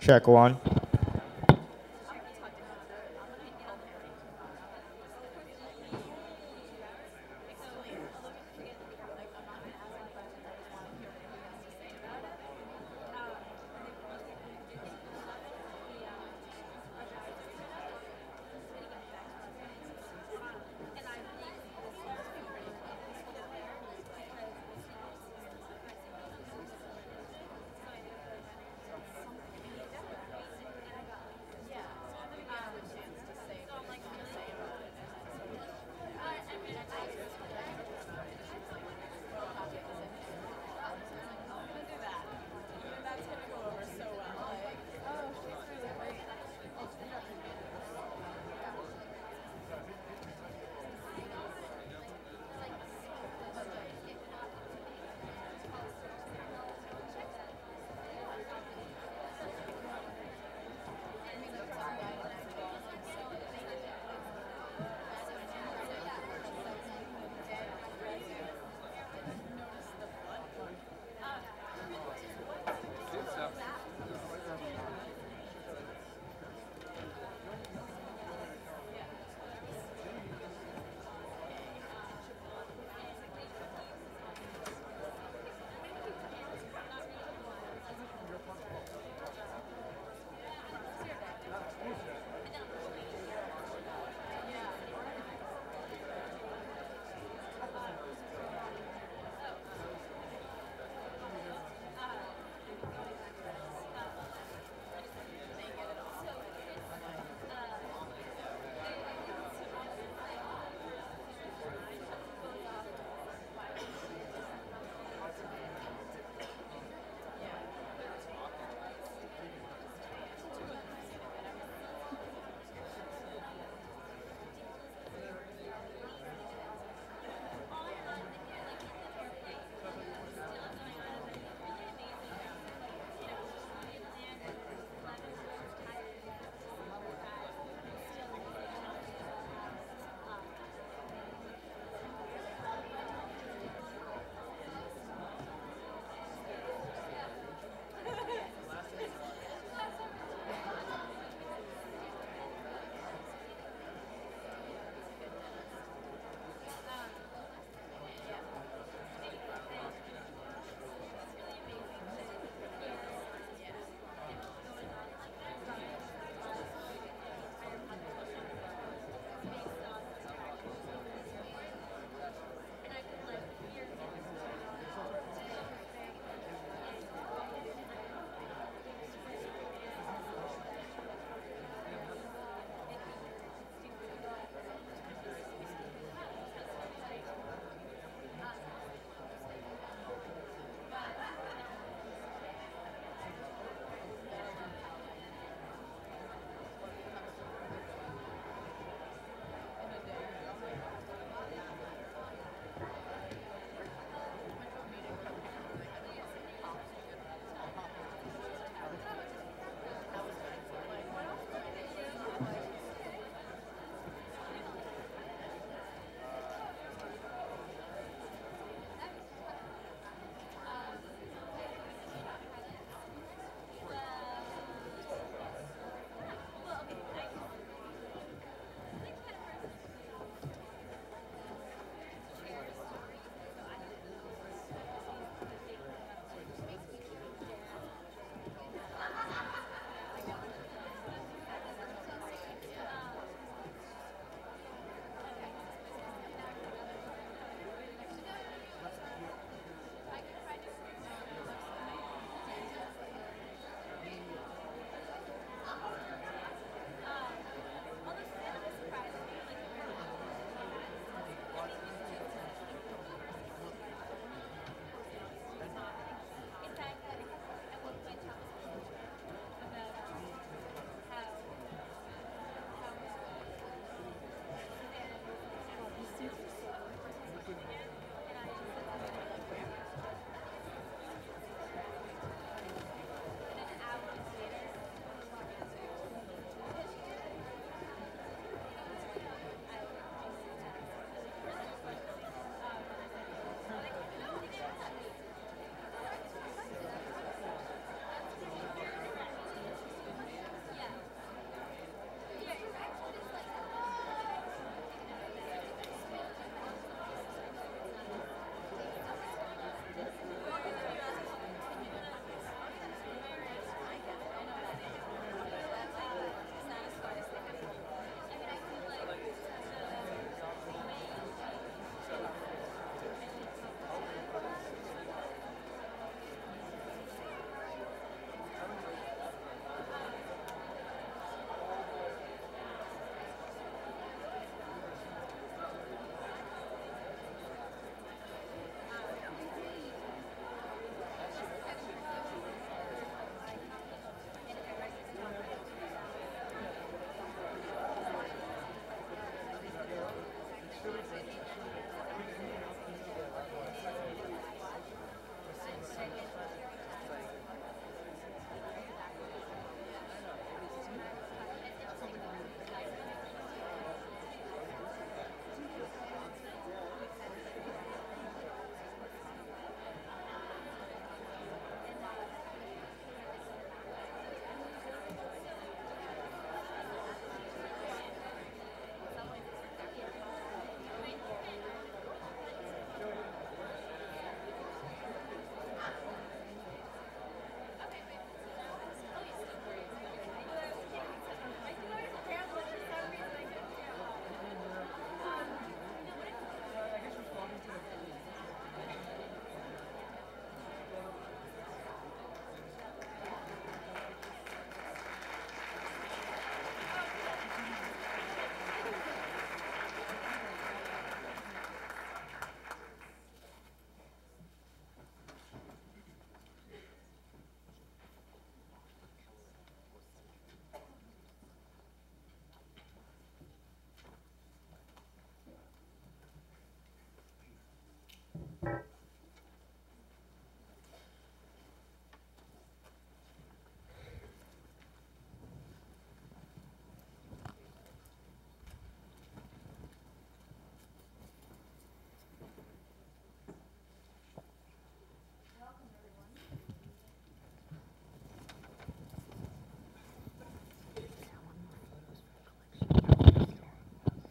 Check one.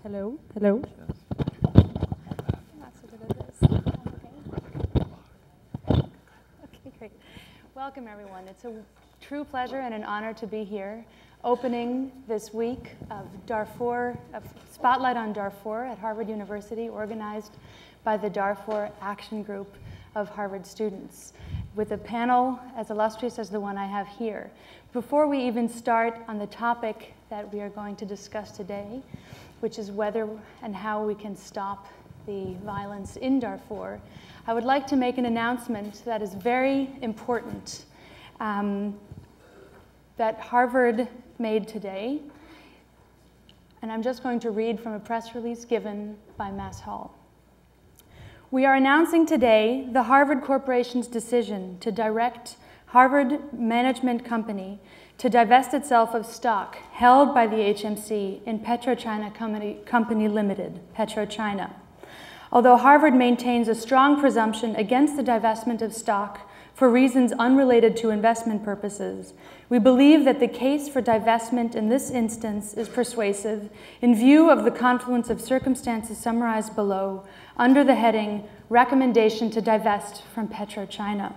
Hello, hello. Okay, great. Welcome, everyone. It's a true pleasure and an honor to be here, opening this week of Darfur, of Spotlight on Darfur at Harvard University, organized by the Darfur Action Group of Harvard students, with a panel as illustrious as the one I have here. Before we even start on the topic that we are going to discuss today, which is whether and how we can stop the violence in Darfur, I would like to make an announcement that is very important um, that Harvard made today. And I'm just going to read from a press release given by Mass Hall. We are announcing today the Harvard Corporation's decision to direct Harvard Management Company to divest itself of stock held by the HMC in PetroChina Company, Company Limited, PetroChina. Although Harvard maintains a strong presumption against the divestment of stock for reasons unrelated to investment purposes, we believe that the case for divestment in this instance is persuasive in view of the confluence of circumstances summarized below under the heading Recommendation to Divest from PetroChina.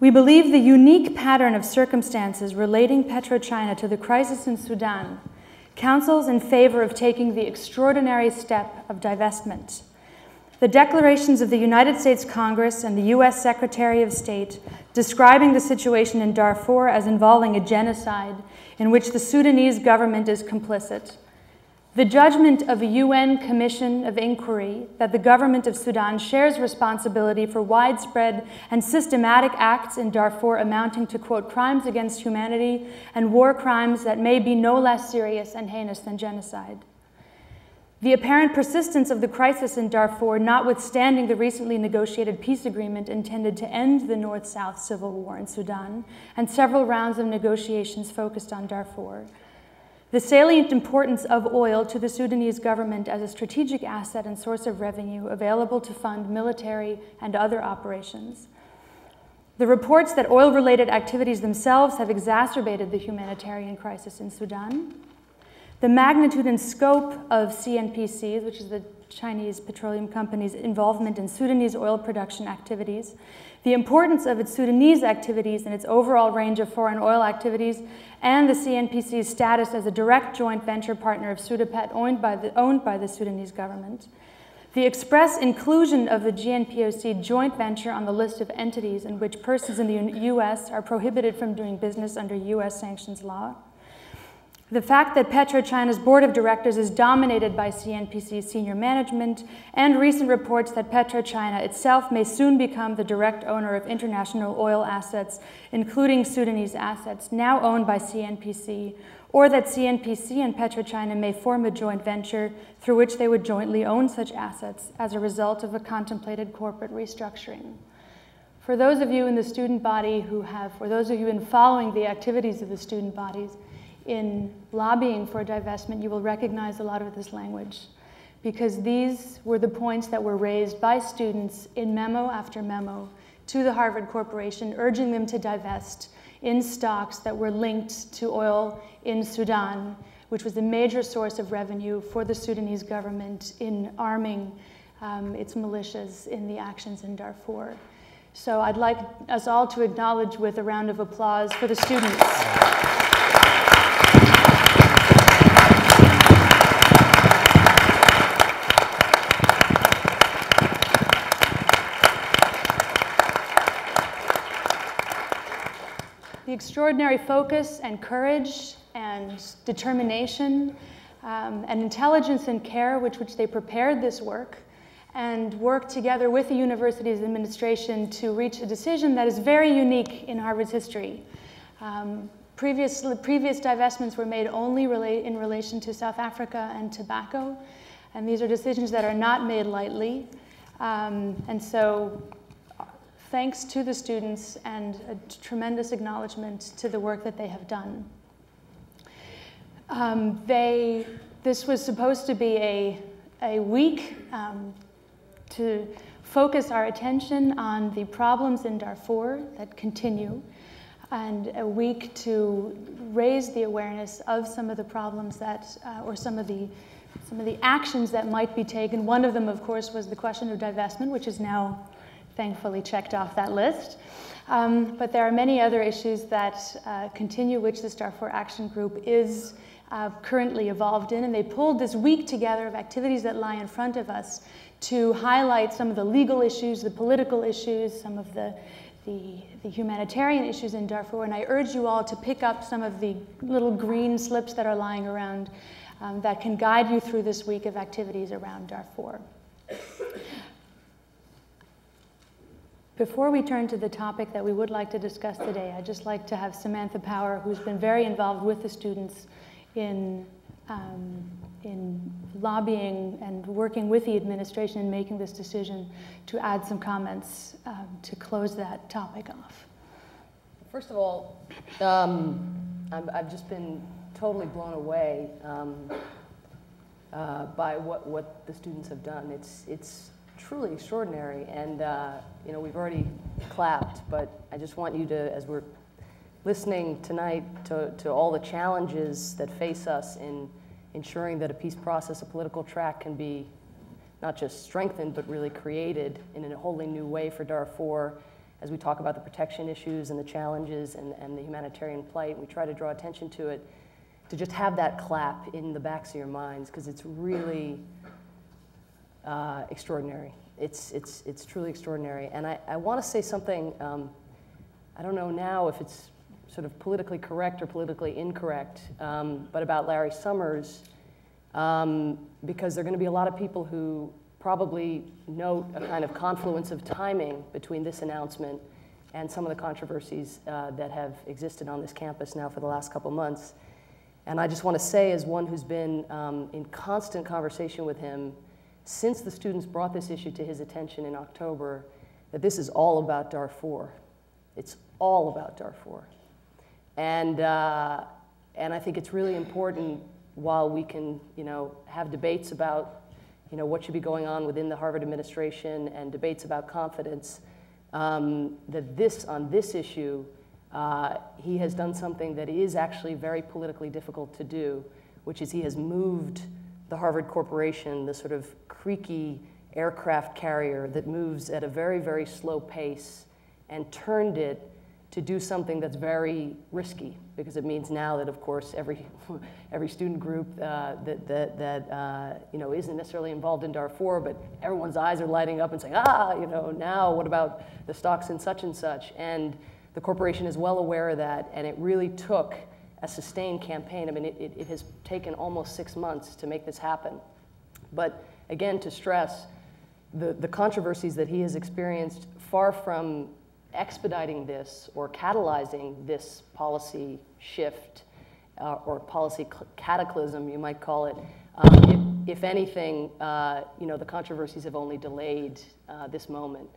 We believe the unique pattern of circumstances relating PetroChina to the crisis in Sudan counsels in favor of taking the extraordinary step of divestment. The declarations of the United States Congress and the U.S. Secretary of State describing the situation in Darfur as involving a genocide in which the Sudanese government is complicit the judgment of a UN Commission of Inquiry that the government of Sudan shares responsibility for widespread and systematic acts in Darfur amounting to, quote, crimes against humanity and war crimes that may be no less serious and heinous than genocide. The apparent persistence of the crisis in Darfur, notwithstanding the recently negotiated peace agreement intended to end the North South civil war in Sudan, and several rounds of negotiations focused on Darfur, the salient importance of oil to the Sudanese government as a strategic asset and source of revenue available to fund military and other operations. The reports that oil related activities themselves have exacerbated the humanitarian crisis in Sudan. The magnitude and scope of CNPC's, which is the Chinese petroleum company's involvement in Sudanese oil production activities, the importance of its Sudanese activities and its overall range of foreign oil activities, and the CNPC's status as a direct joint venture partner of Sudapet owned by the, owned by the Sudanese government. The express inclusion of the GNPOC joint venture on the list of entities in which persons in the U.S. are prohibited from doing business under U.S. sanctions law the fact that PetroChina's board of directors is dominated by CNPC's senior management, and recent reports that PetroChina itself may soon become the direct owner of international oil assets, including Sudanese assets now owned by CNPC, or that CNPC and PetroChina may form a joint venture through which they would jointly own such assets as a result of a contemplated corporate restructuring. For those of you in the student body who have, for those of you in following the activities of the student bodies, in lobbying for divestment, you will recognize a lot of this language because these were the points that were raised by students in memo after memo to the Harvard Corporation, urging them to divest in stocks that were linked to oil in Sudan, which was a major source of revenue for the Sudanese government in arming um, its militias in the actions in Darfur. So I'd like us all to acknowledge with a round of applause for the students. Extraordinary focus and courage and determination um, and intelligence and care with which they prepared this work and worked together with the university's administration to reach a decision that is very unique in Harvard's history. Um, previous, previous divestments were made only relate, in relation to South Africa and tobacco. And these are decisions that are not made lightly. Um, and so thanks to the students and a tremendous acknowledgement to the work that they have done. Um, they, this was supposed to be a, a week um, to focus our attention on the problems in Darfur that continue, and a week to raise the awareness of some of the problems that, uh, or some of the some of the actions that might be taken. One of them, of course, was the question of divestment, which is now thankfully checked off that list. Um, but there are many other issues that uh, continue, which the Darfur Action Group is uh, currently involved in. And they pulled this week together of activities that lie in front of us to highlight some of the legal issues, the political issues, some of the, the, the, humanitarian issues in Darfur. And I urge you all to pick up some of the little green slips that are lying around um, that can guide you through this week of activities around Darfur. Before we turn to the topic that we would like to discuss today, I'd just like to have Samantha Power, who's been very involved with the students in, um, in lobbying and working with the administration in making this decision, to add some comments um, to close that topic off. First of all, um, i have just been totally blown away um, uh, by what, what the students have done. It's, it's truly extraordinary. And, uh, you know, we've already clapped, but I just want you to, as we're listening tonight to, to all the challenges that face us in ensuring that a peace process, a political track can be not just strengthened, but really created in a wholly new way for Darfur as we talk about the protection issues and the challenges and, and the humanitarian plight. We try to draw attention to it, to just have that clap in the backs of your minds, because it's really uh, extraordinary. It's, it's, it's truly extraordinary. And I, I want to say something, um, I don't know now if it's sort of politically correct or politically incorrect, um, but about Larry Summers, um, because there are going to be a lot of people who probably note a kind of confluence of timing between this announcement and some of the controversies uh, that have existed on this campus now for the last couple months. And I just want to say, as one who's been um, in constant conversation with him since the students brought this issue to his attention in October, that this is all about Darfur. It's all about Darfur. And, uh, and I think it's really important while we can, you know, have debates about, you know, what should be going on within the Harvard administration and debates about confidence, um, that this, on this issue, uh, he has done something that is actually very politically difficult to do, which is he has moved the Harvard Corporation, the sort of creaky aircraft carrier that moves at a very, very slow pace, and turned it to do something that's very risky because it means now that, of course, every, every student group uh, that, that, that uh, you know, isn't necessarily involved in Darfur, but everyone's eyes are lighting up and saying, ah, you know, now what about the stocks in such and such? And the corporation is well aware of that, and it really took a sustained campaign. I mean, it, it, it has taken almost six months to make this happen. But again, to stress, the, the controversies that he has experienced far from expediting this or catalyzing this policy shift uh, or policy cataclysm, you might call it. Um, if, if, anything, uh, you know, the controversies have only delayed uh, this moment.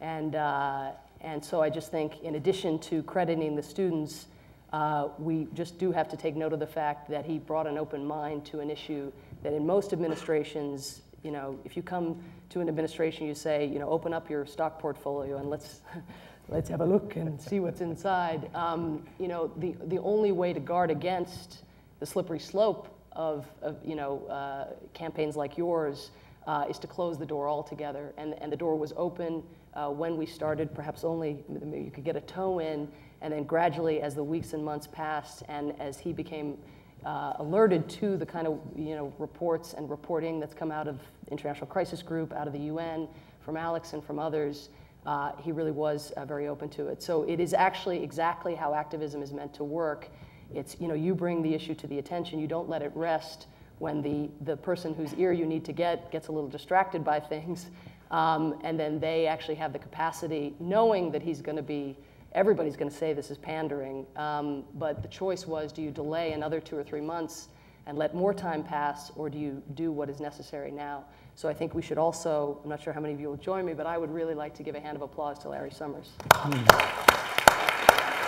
And, uh, and so I just think, in addition to crediting the students, uh, we just do have to take note of the fact that he brought an open mind to an issue that in most administrations, you know, if you come to an administration, you say, you know, open up your stock portfolio and let's let's have a look and see what's inside. Um, you know, the, the only way to guard against the slippery slope of, of you know, uh, campaigns like yours uh, is to close the door altogether. And, and the door was open uh, when we started, perhaps only you could get a toe in, and then gradually as the weeks and months passed and as he became uh, alerted to the kind of you know, reports and reporting that's come out of International Crisis Group, out of the UN, from Alex and from others, uh, he really was uh, very open to it. So it is actually exactly how activism is meant to work. It's, you know, you bring the issue to the attention, you don't let it rest when the, the person whose ear you need to get gets a little distracted by things, um, and then they actually have the capacity, knowing that he's going to be everybody's going to say this is pandering. Um, but the choice was do you delay another two or three months and let more time pass, or do you do what is necessary now? So I think we should also, I'm not sure how many of you will join me, but I would really like to give a hand of applause to Larry Summers.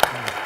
So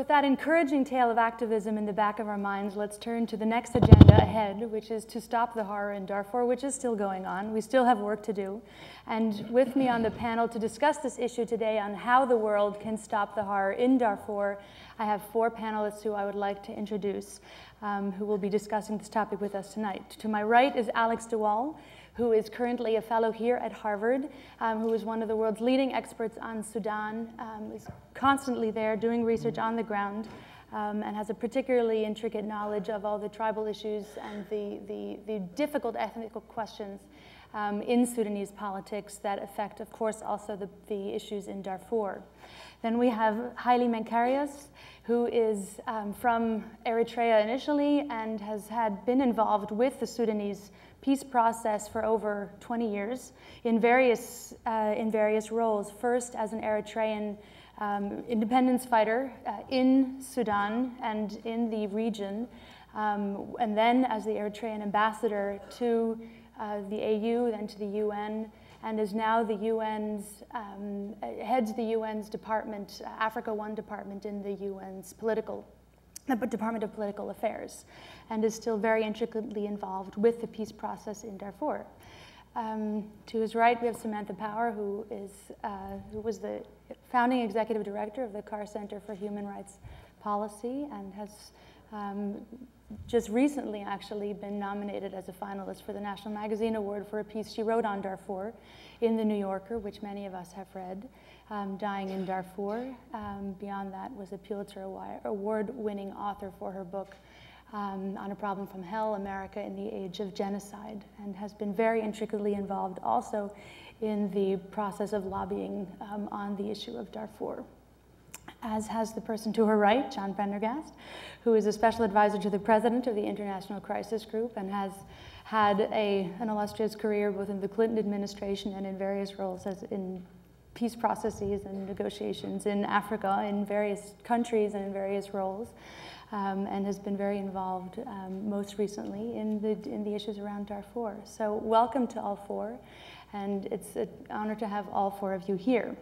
with that encouraging tale of activism in the back of our minds, let's turn to the next agenda ahead, which is to stop the horror in Darfur, which is still going on. We still have work to do. And with me on the panel to discuss this issue today on how the world can stop the horror in Darfur, I have four panelists who I would like to introduce, um, who will be discussing this topic with us tonight. To my right is Alex de Waal who is currently a fellow here at Harvard, um, who is one of the world's leading experts on Sudan, um, is constantly there doing research on the ground, um, and has a particularly intricate knowledge of all the tribal issues and the, the, the difficult ethnical questions um, in Sudanese politics that affect, of course, also the, the issues in Darfur. Then we have Haile Menkerios, who is um, from Eritrea initially and has had been involved with the Sudanese peace process for over 20 years in various, uh, in various roles. First, as an Eritrean um, independence fighter uh, in Sudan and in the region, um, and then as the Eritrean ambassador to uh, the AU, then to the UN, and is now the UN's, um, heads the UN's department, Africa One department in the UN's political, the Department of Political Affairs and is still very intricately involved with the peace process in Darfur. Um, to his right, we have Samantha Power, who, is, uh, who was the founding executive director of the Carr Center for Human Rights Policy and has um, just recently actually been nominated as a finalist for the National Magazine Award for a piece she wrote on Darfur in The New Yorker, which many of us have read, um, Dying in Darfur. Um, beyond that was a Pulitzer Award winning author for her book um, on a problem from hell, America in the age of genocide, and has been very intricately involved also in the process of lobbying um, on the issue of Darfur. As has the person to her right, John Prendergast, who is a special advisor to the president of the International Crisis Group and has had a, an illustrious career both in the Clinton administration and in various roles as in peace processes and negotiations in Africa in various countries and in various roles um, and has been very involved um, most recently in the, in the issues around Darfur. So welcome to all four, and it's an honor to have all four of you here.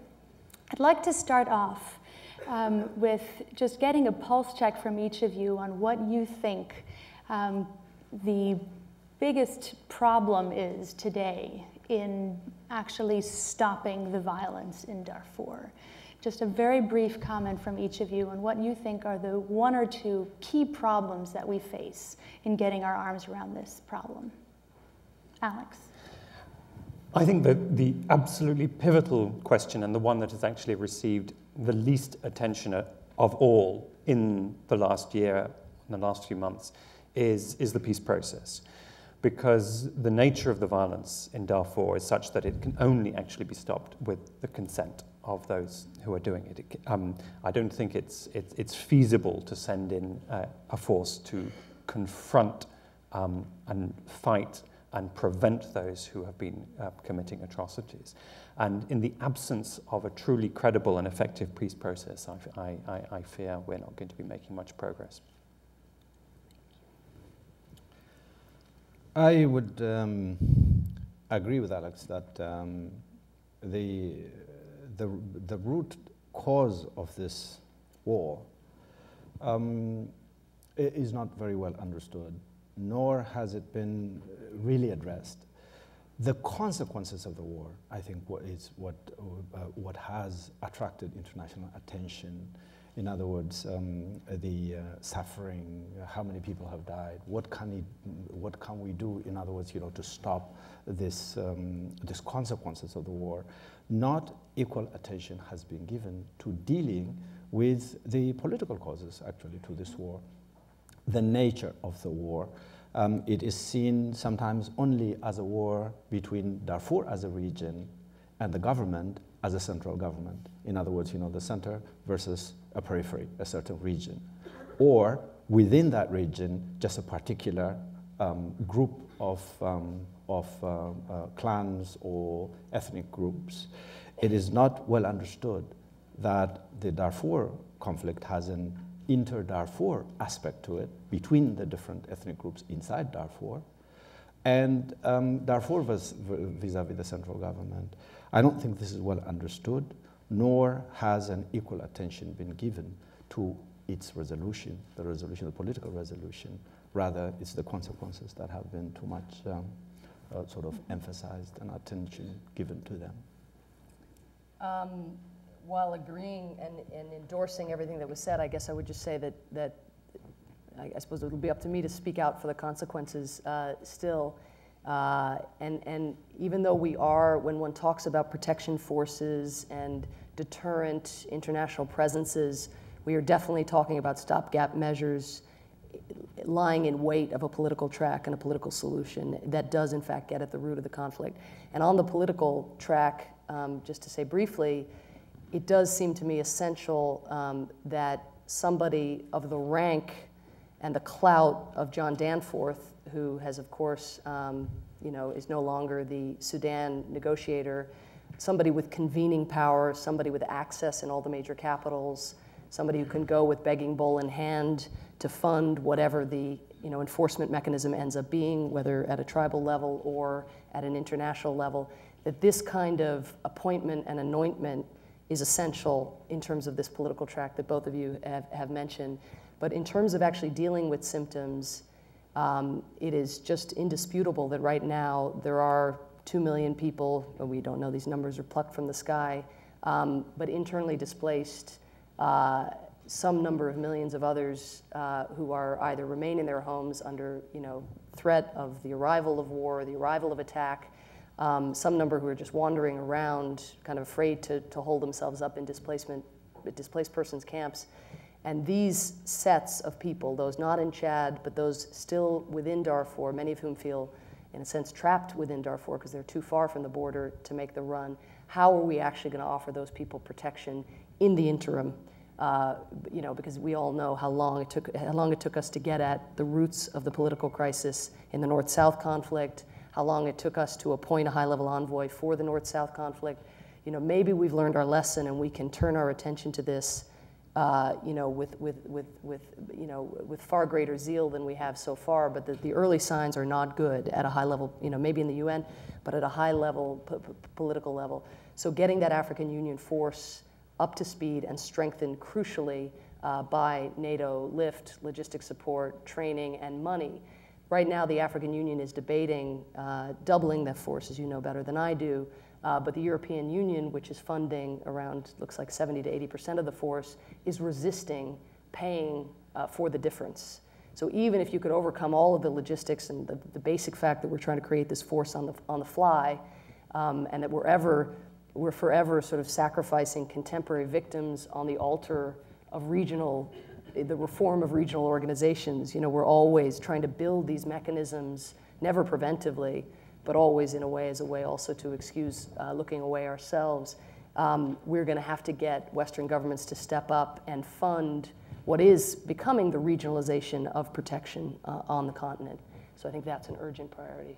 I'd like to start off um, with just getting a pulse check from each of you on what you think um, the biggest problem is today in actually stopping the violence in Darfur just a very brief comment from each of you on what you think are the one or two key problems that we face in getting our arms around this problem. Alex. I think that the absolutely pivotal question, and the one that has actually received the least attention of all in the last year, in the last few months, is, is the peace process. Because the nature of the violence in Darfur is such that it can only actually be stopped with the consent of those who are doing it. it um, I don't think it's, it, it's feasible to send in uh, a force to confront um, and fight and prevent those who have been uh, committing atrocities. And in the absence of a truly credible and effective peace process, I, I, I fear we're not going to be making much progress. I would um, agree with Alex that um, the the, the root cause of this war um, is not very well understood, nor has it been really addressed. The consequences of the war, I think, is what, uh, what has attracted international attention. In other words, um, the uh, suffering, how many people have died, what can, what can we do, in other words, you know, to stop this, um, these consequences of the war not equal attention has been given to dealing with the political causes, actually, to this war, the nature of the war. Um, it is seen sometimes only as a war between Darfur as a region and the government as a central government. In other words, you know, the center versus a periphery, a certain region. Or within that region, just a particular um, group of um, of uh, uh, clans or ethnic groups. It is not well understood that the Darfur conflict has an inter Darfur aspect to it between the different ethnic groups inside Darfur. And um, Darfur vis a vis the central government. I don't think this is well understood, nor has an equal attention been given to its resolution, the resolution, the political resolution. Rather, it's the consequences that have been too much um, uh, sort of emphasized and attention given to them. Um, while agreeing and, and endorsing everything that was said, I guess I would just say that, that I suppose it'll be up to me to speak out for the consequences uh, still. Uh, and, and even though we are, when one talks about protection forces and deterrent international presences, we are definitely talking about stopgap measures lying in wait of a political track and a political solution that does, in fact, get at the root of the conflict. And on the political track, um, just to say briefly, it does seem to me essential um, that somebody of the rank and the clout of John Danforth, who has, of course, um, you know, is no longer the Sudan negotiator, somebody with convening power, somebody with access in all the major capitals, somebody who can go with begging bowl in hand to fund whatever the you know, enforcement mechanism ends up being, whether at a tribal level or at an international level, that this kind of appointment and anointment is essential in terms of this political track that both of you have, have mentioned. But in terms of actually dealing with symptoms, um, it is just indisputable that right now there are 2 million people, we don't know these numbers are plucked from the sky, um, but internally displaced, uh, some number of millions of others uh, who are either remain in their homes under you know, threat of the arrival of war, or the arrival of attack, um, some number who are just wandering around, kind of afraid to, to hold themselves up in displacement, displaced persons camps. And these sets of people, those not in Chad, but those still within Darfur, many of whom feel, in a sense, trapped within Darfur because they're too far from the border to make the run, how are we actually going to offer those people protection in the interim? Uh, you know, because we all know how long it took, how long it took us to get at the roots of the political crisis in the North-South conflict, how long it took us to appoint a high-level envoy for the North-South conflict. You know, maybe we've learned our lesson and we can turn our attention to this uh, you know, with, with, with, with, you know, with far greater zeal than we have so far, but the, the early signs are not good at a high level, you know, maybe in the UN, but at a high level, political level. So getting that African Union force up to speed and strengthened crucially uh, by NATO lift, logistic support, training, and money. Right now, the African Union is debating uh, doubling that force, as you know better than I do, uh, but the European Union, which is funding around, looks like 70 to 80% of the force, is resisting paying uh, for the difference. So even if you could overcome all of the logistics and the, the basic fact that we're trying to create this force on the, on the fly, um, and that we're ever, we're forever sort of sacrificing contemporary victims on the altar of regional, the reform of regional organizations. You know, we're always trying to build these mechanisms, never preventively, but always in a way as a way also to excuse uh, looking away ourselves. Um, we're going to have to get Western governments to step up and fund what is becoming the regionalization of protection uh, on the continent. So I think that's an urgent priority.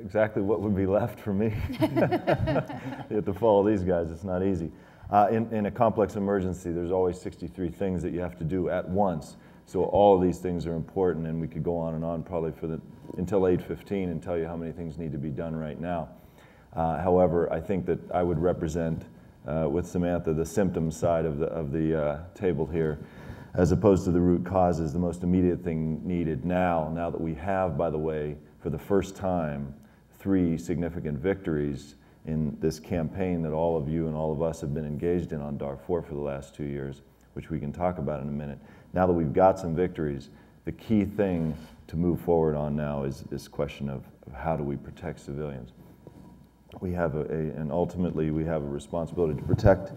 Exactly what would be left for me. you have to follow these guys, it's not easy. Uh, in, in a complex emergency, there's always 63 things that you have to do at once. So all of these things are important, and we could go on and on probably for the until 8.15 and tell you how many things need to be done right now. Uh, however, I think that I would represent uh, with Samantha the symptom side of the, of the uh, table here as opposed to the root causes, the most immediate thing needed now, now that we have, by the way, for the first time, three significant victories in this campaign that all of you and all of us have been engaged in on Darfur for the last two years, which we can talk about in a minute. Now that we've got some victories, the key thing to move forward on now is this question of, how do we protect civilians. We have a, a, and ultimately we have a responsibility to protect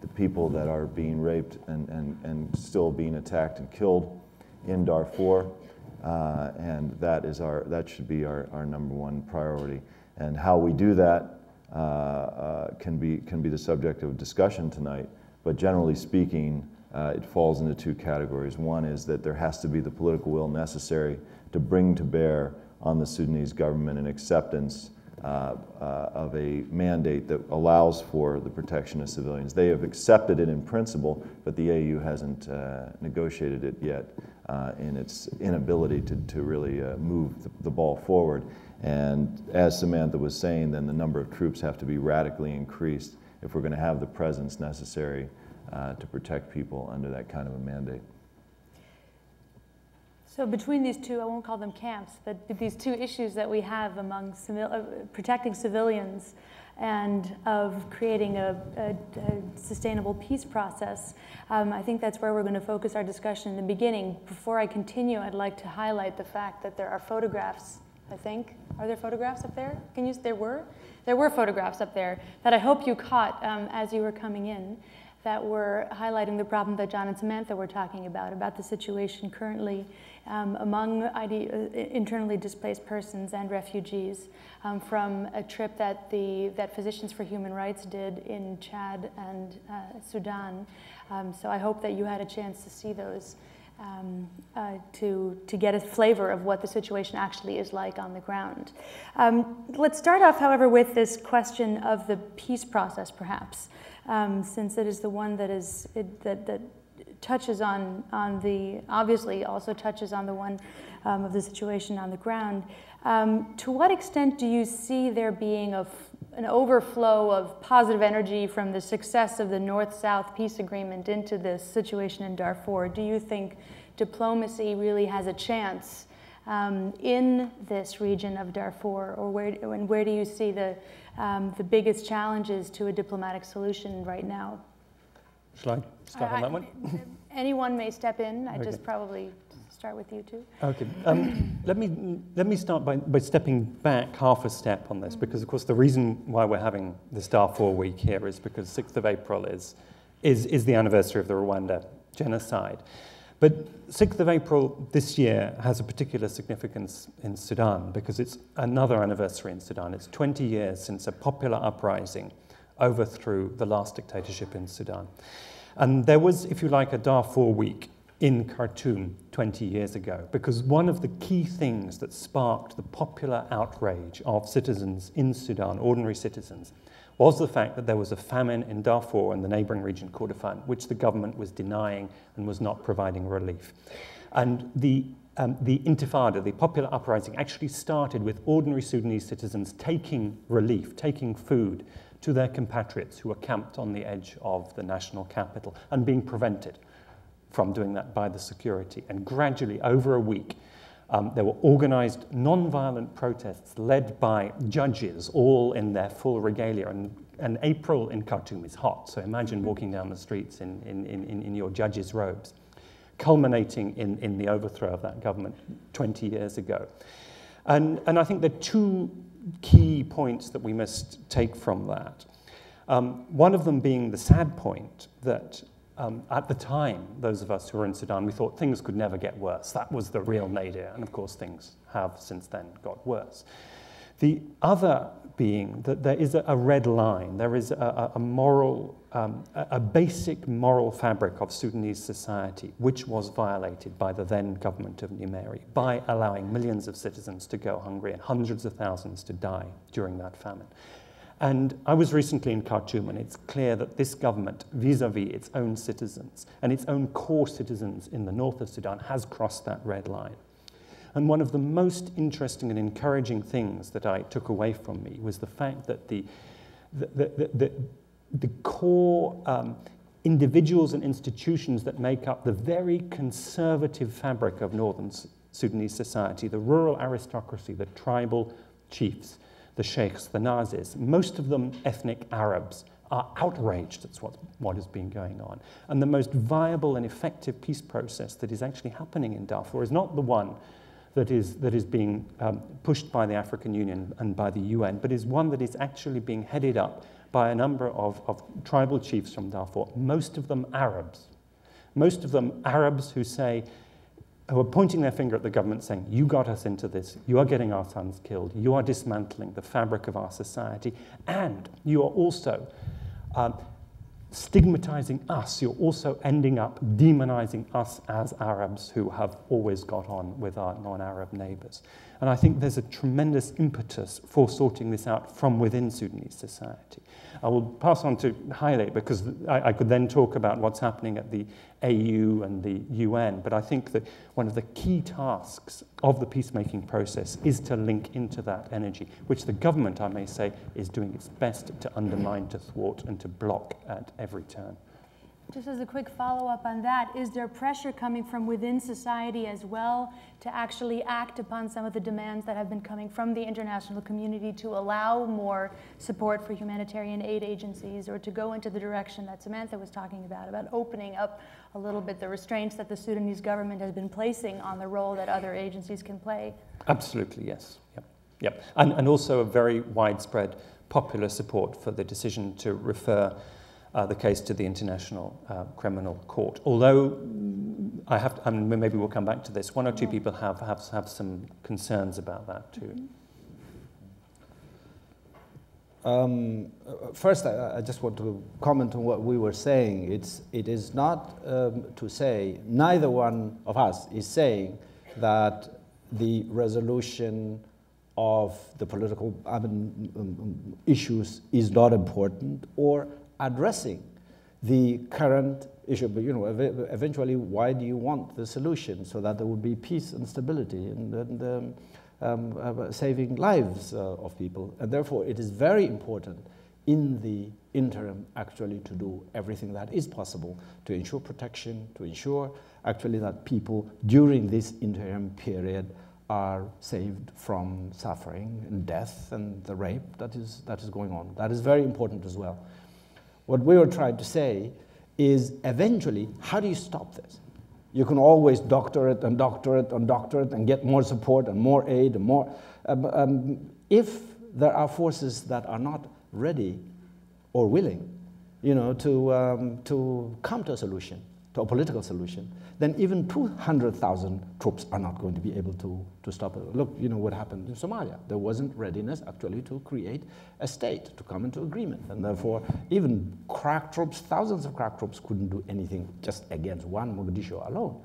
the people that are being raped and, and, and still being attacked and killed in Darfur. Uh, and that is our that should be our, our number one priority. And how we do that uh, uh, can be can be the subject of discussion tonight. But generally speaking, uh, it falls into two categories. One is that there has to be the political will necessary to bring to bear on the Sudanese government an acceptance uh, uh, of a mandate that allows for the protection of civilians. They have accepted it in principle, but the AU hasn't uh, negotiated it yet uh, in its inability to, to really uh, move the, the, ball forward. And as Samantha was saying, then the number of troops have to be radically increased if we're going to have the presence necessary uh, to protect people under that kind of a mandate. So between these two, I won't call them camps, but these two issues that we have among civil, uh, protecting civilians and of creating a, a, a sustainable peace process, um, I think that's where we're going to focus our discussion in the beginning. Before I continue, I'd like to highlight the fact that there are photographs, I think. Are there photographs up there? Can you, there were? There were photographs up there that I hope you caught um, as you were coming in that were highlighting the problem that John and Samantha were talking about, about the situation currently um, among ID, uh, internally displaced persons and refugees um, from a trip that, the, that Physicians for Human Rights did in Chad and uh, Sudan. Um, so I hope that you had a chance to see those. Um, uh, to, to get a flavor of what the situation actually is like on the ground. Um, let's start off, however, with this question of the peace process, perhaps, um, since it is the one that, is, it, that, that touches on, on the, obviously also touches on the one um, of the situation on the ground. Um, to what extent do you see there being a, an overflow of positive energy from the success of the North-South peace agreement into this situation in Darfur? Do you think diplomacy really has a chance um, in this region of Darfur, or where, and where do you see the, um, the biggest challenges to a diplomatic solution right now? Shall I start on that one? Anyone may step in. I okay. just probably start with you too. Okay. Um, let me let me start by, by stepping back half a step on this because of course the reason why we're having this Darfur week here is because 6th of April is is is the anniversary of the Rwanda genocide. But 6th of April this year has a particular significance in Sudan because it's another anniversary in Sudan. It's 20 years since a popular uprising overthrew the last dictatorship in Sudan. And there was, if you like, a Darfur week in Khartoum 20 years ago, because one of the key things that sparked the popular outrage of citizens in Sudan, ordinary citizens, was the fact that there was a famine in Darfur and the neighboring region Kordofan, which the government was denying and was not providing relief. And the, um, the intifada, the popular uprising, actually started with ordinary Sudanese citizens taking relief, taking food to their compatriots who were camped on the edge of the national capital and being prevented from doing that by the security. And gradually, over a week, um, there were organized non-violent protests led by judges, all in their full regalia. And, and April in Khartoum is hot, so imagine walking down the streets in, in, in, in your judge's robes, culminating in, in the overthrow of that government 20 years ago. And, and I think there are two key points that we must take from that. Um, one of them being the sad point that um, at the time, those of us who were in Sudan, we thought things could never get worse. That was the real nadir, and of course things have since then got worse. The other being that there is a, red line, there is a, a moral, um, a, a, basic moral fabric of Sudanese society which was violated by the then government of Numeri by allowing millions of citizens to go hungry and hundreds of thousands to die during that famine. And I was recently in Khartoum, and it's clear that this government, vis a vis its own citizens and its own core citizens in the north of Sudan, has crossed that red line. And one of the most interesting and encouraging things that I took away from me was the fact that the, the, the, the, the core um, individuals and institutions that make up the very conservative fabric of northern Sudanese society, the rural aristocracy, the tribal chiefs, the sheikhs, the nazirs, most of them ethnic Arabs, are outraged at what, what has been going on. And the most viable and effective peace process that is actually happening in Darfur is not the one that is, that is being um, pushed by the African Union and by the UN, but is one that is actually being headed up by a number of, of tribal chiefs from Darfur, most of them Arabs. Most of them Arabs who say, who are pointing their finger at the government saying, You got us into this, you are getting our sons killed, you are dismantling the fabric of our society, and you are also um, stigmatizing us, you're also ending up demonizing us as Arabs who have always got on with our non Arab neighbors. And I think there's a tremendous impetus for sorting this out from within Sudanese society. I will pass on to Haile because I, I, could then talk about what's happening at the AU and the UN. But I think that one of the key tasks of the peacemaking process is to link into that energy, which the government, I may say, is doing its best to undermine, to thwart, and to block at every turn. Just as a quick follow-up on that, is there pressure coming from within society as well to actually act upon some of the demands that have been coming from the international community to allow more support for humanitarian aid agencies or to go into the direction that Samantha was talking about, about opening up a little bit the restraints that the Sudanese government has been placing on the role that other agencies can play? Absolutely, yes. Yep. Yep. And, and also a very widespread popular support for the decision to refer uh, the case to the International uh, Criminal Court. Although I have, to, and maybe we'll come back to this. One or two yeah. people have, have have some concerns about that too. Mm-hmm. Um, first, I, I, just want to comment on what we were saying. It's, it is not um, to say, neither one of us is saying that the resolution of the political I mean, um, um issues is not important or addressing the current issue. But you know, ev eventually, why do you want the solution so that there would be peace and stability and, and um, um, saving lives uh, of people? And therefore, it is very important in the interim actually to do everything that is possible to ensure protection, to ensure actually that people during this interim period are saved from suffering and death and the rape that is, that is going on. That is very important as well. What we were trying to say is eventually, how do you stop this? You can always doctor it and doctor it and doctor it and get more support and more aid and more. Um, um, if there are forces that are not ready or willing, you know, to, um, to come to a solution, to a political solution, then even 200,000 troops are not going to be able to, to stop it. Look, you know what happened in Somalia. There wasn't readiness actually to create a state, to come into agreement. And therefore, even crack troops, thousands of crack troops couldn't do anything just against one Mogadishu alone.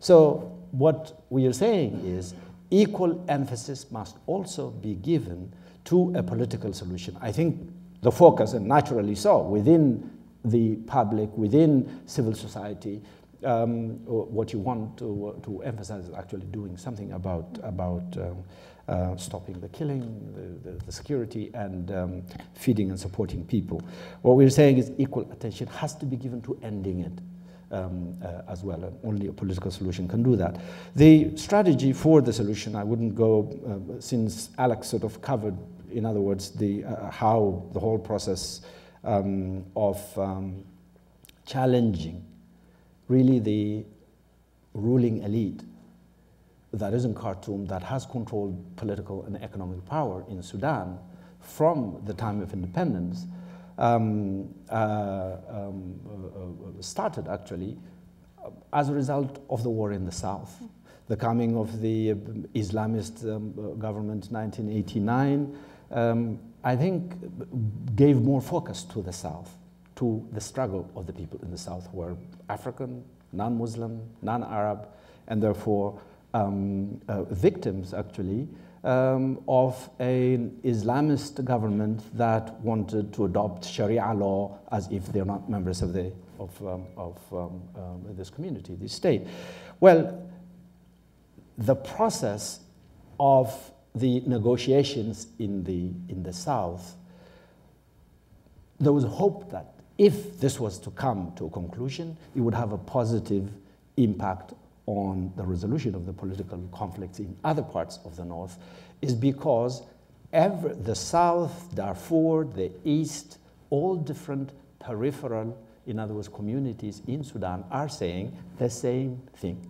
So what we are saying is equal emphasis must also be given to a political solution. I think the focus, and naturally so, within the public, within civil society, um, what you want to, to emphasize is actually doing something about, about um, uh, stopping the killing, the, the, the security, and um, feeding and supporting people. What we're saying is equal attention has to be given to ending it. Um, uh, as well, and only a political solution can do that. The strategy for the solution, I wouldn't go, uh, since Alex sort of covered, in other words, the, uh, how the whole process um, of um, challenging really the ruling elite that is in Khartoum that has controlled political and economic power in Sudan from the time of independence um, uh, um, uh, started actually as a result of the war in the south. The coming of the Islamist um, government in 1989, um, I think, gave more focus to the south to the struggle of the people in the South who are African, non-Muslim, non-Arab, and therefore um, uh, victims, actually, um, of an Islamist government that wanted to adopt Sharia law as if they're not members of, the, of, um, of um, um, this community, this state. Well, the process of the negotiations in the, in the South, there was hope that if this was to come to a conclusion, it would have a positive impact on the resolution of the political conflicts in other parts of the north, is because every, the south, Darfur, the east, all different peripheral, in other words, communities in Sudan are saying the same thing.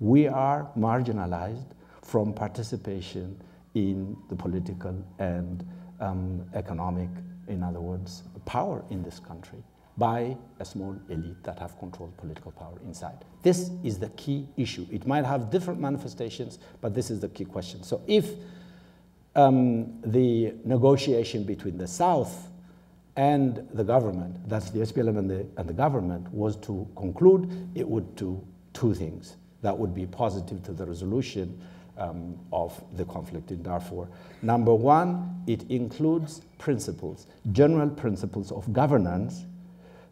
We are marginalized from participation in the political and um, economic in other words, power in this country by a small elite that have controlled political power inside. This is the key issue. It might have different manifestations, but this is the key question. So if um, the negotiation between the South and the government, that's the SPLM and the, and the government, was to conclude it would do two things that would be positive to the resolution um, of the conflict in Darfur. Number one, it includes principles, general principles of governance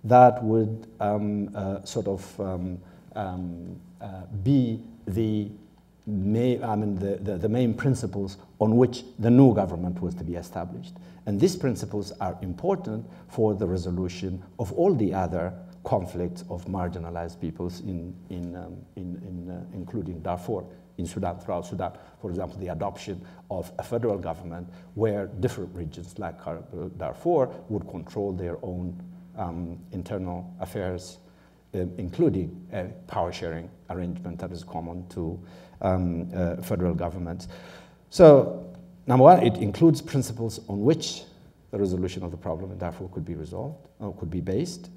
that would um, uh, sort of um, um uh, be the, I mean, the, the, the main principles on which the new government was to be established. And these principles are important for the resolution of all the other conflicts of marginalized peoples, in, in, um, in, in uh, including Darfur, in Sudan, throughout Sudan. For example, the adoption of a federal government where different regions like Darfur would control their own um, internal affairs, uh, including a power sharing arrangement that is common to um, uh, federal governments. So Number one, it includes principles on which the resolution of the problem in Darfur could be resolved or could be based.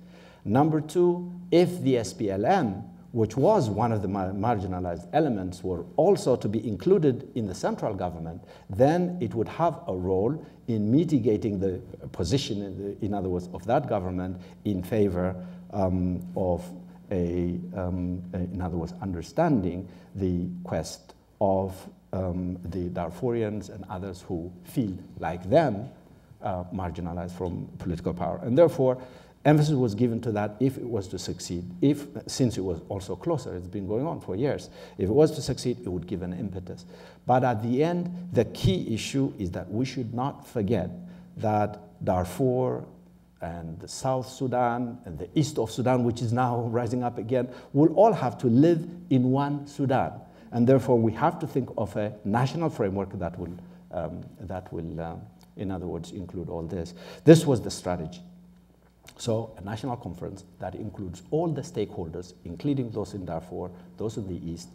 Number two, if the SPLM, which was one of the marginalized elements, were also to be included in the central government, then it would have a role in mitigating the position, in, the, in other words, of that government in favor um, of a, um, a, in other words, understanding the quest of um, the Darfurians and others who feel like them uh, marginalized from political power. And therefore, emphasis was given to that if it was to succeed, if, since it was also closer, it's been going on for years, if it was to succeed, it would give an impetus. But at the end, the key issue is that we should not forget that Darfur and the South Sudan and the east of Sudan, which is now rising up again, will all have to live in one Sudan. And therefore, we have to think of a national framework that will, um, that will um, in other words, include all this. This was the strategy. So a national conference that includes all the stakeholders, including those in Darfur, those in the east,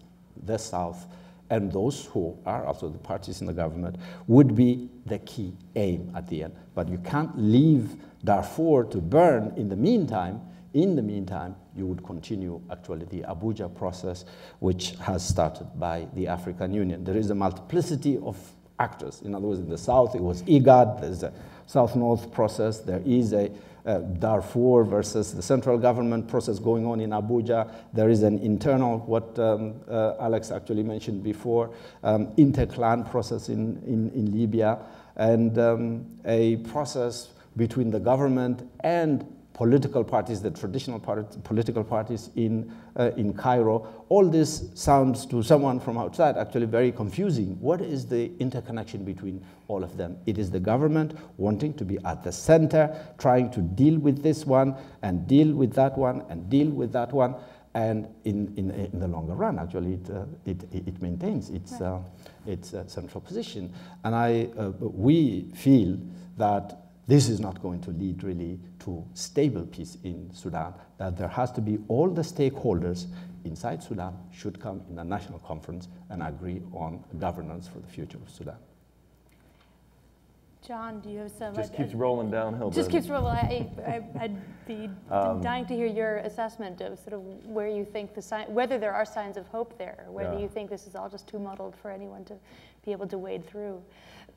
the south, and those who are also the parties in the government, would be the key aim at the end. But you can't leave Darfur to burn in the meantime in the meantime, you would continue actually the Abuja process, which has started by the African Union. There is a multiplicity of actors. In other words, in the South, it was IGAD, there's a South-North process, there is a uh, Darfur versus the central government process going on in Abuja. There is an internal, what um, uh, Alex actually mentioned before, um, inter-clan process in, in, in Libya, and um, a process between the government and political parties, the traditional part, political parties in, uh, in Cairo. All this sounds to someone from outside actually very confusing. What is the interconnection between all of them? It is the government wanting to be at the center, trying to deal with this one and deal with that one and deal with that one. And in, in, in the longer run, actually, it, uh, it, it maintains its, right. uh, its uh, central position. And I, uh, we feel that this is not going to lead really to stable peace in Sudan, that there has to be all the stakeholders inside Sudan should come in a national conference and agree on governance for the future of Sudan. John, do you have some? Just keeps rolling downhill. Just keeps rolling. I, I, would be um, dying to hear your assessment of sort of where you think the sign, whether there are signs of hope there, whether yeah. you think this is all just too muddled for anyone to be able to wade through.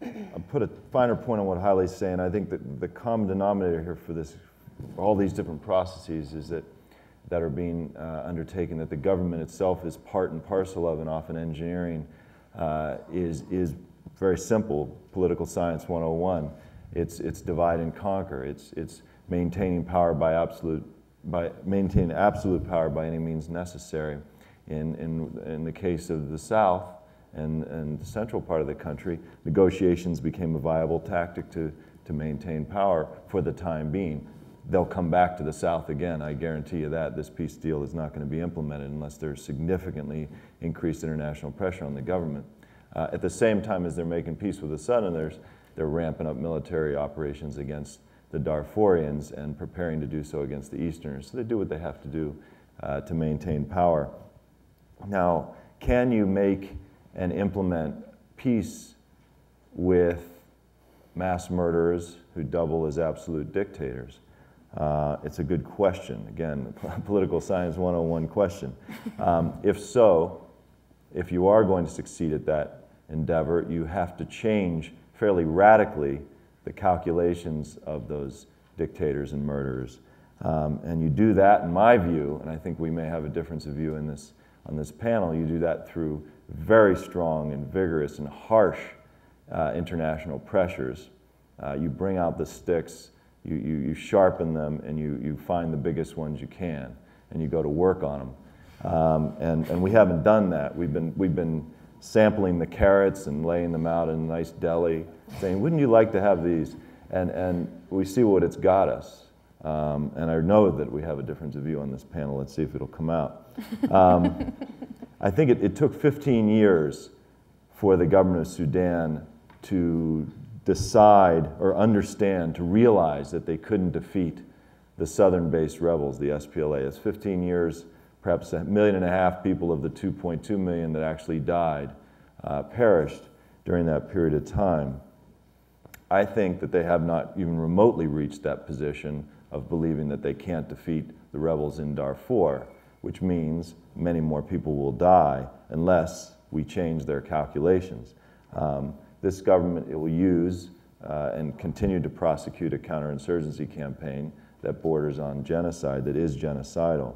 I'll put a finer point on what Haile's saying. I think that the common denominator here for this, all these different processes is that, that are being uh, undertaken, that the government itself is part and parcel of, and often engineering, uh, is, is very simple political science 101. It's, it's divide and conquer. It's, it's maintaining power by absolute, by maintaining absolute power by any means necessary. In, in, in the case of the South, and, and the central part of the country, negotiations became a viable tactic to, to maintain power for the time being. They'll come back to the South again, I guarantee you that. This peace deal is not going to be implemented unless there's significantly increased international pressure on the government. Uh, at the same time as they're making peace with the Southerners, they're ramping up military operations against the Darfurians and preparing to do so against the Easterners. So they do what they have to do uh, to maintain power. Now, can you make and implement peace with mass murderers who double as absolute dictators? Uh, it's a good question. Again, political science 101 question. Um, if so, if you are going to succeed at that endeavor, you have to change fairly radically the calculations of those dictators and murderers. Um, and you do that, in my view, and I think we may have a difference of view in this, on this panel, you do that through very strong and vigorous and harsh uh, international pressures. Uh, you bring out the sticks, you, you, you, sharpen them, and you, you find the biggest ones you can, and you go to work on them. Um, and, and we haven't done that. We've been, we've been sampling the carrots and laying them out in a nice deli, saying, wouldn't you like to have these? And, and we see what it's got us. Um, and I know that we have a difference of view on this panel. Let's see if it'll come out. Um, I think it, it, took 15 years for the government of Sudan to decide or understand, to realize that they couldn't defeat the southern based rebels, the SPLA. It's 15 years, perhaps a million and a half people of the 2.2 million that actually died uh, perished during that period of time. I think that they have not even remotely reached that position of believing that they can't defeat the rebels in Darfur, which means many more people will die unless we change their calculations. Um, this government will use uh, and continue to prosecute a counterinsurgency campaign that borders on genocide, that is genocidal.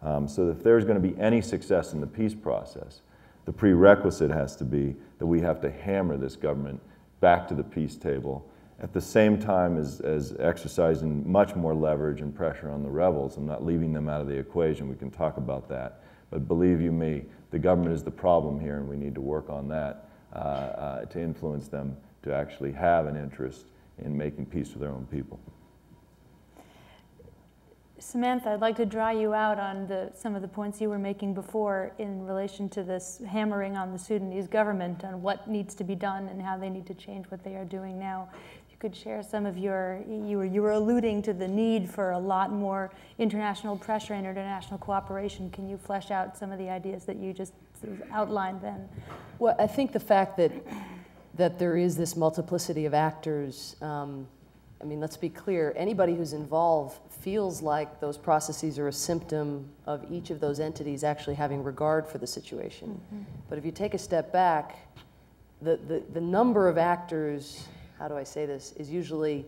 Um, so if there's going to be any success in the peace process, the prerequisite has to be that we have to hammer this government back to the peace table at the same time as, as exercising much more leverage and pressure on the rebels. I'm not leaving them out of the equation. We can talk about that. But believe you me, the government is the problem here, and we need to work on that uh, uh, to influence them to actually have an interest in making peace with their own people. Samantha, I'd like to draw you out on the, some of the points you were making before in relation to this hammering on the Sudanese government on what needs to be done and how they need to change what they are doing now could share some of your, you were, you were alluding to the need for a lot more international pressure and international cooperation. Can you flesh out some of the ideas that you just sort of outlined then? Well, I think the fact that, that there is this multiplicity of actors, um, I mean, let's be clear, anybody who's involved feels like those processes are a symptom of each of those entities actually having regard for the situation. Mm -hmm. But if you take a step back, the, the, the number of actors how do I say this, is usually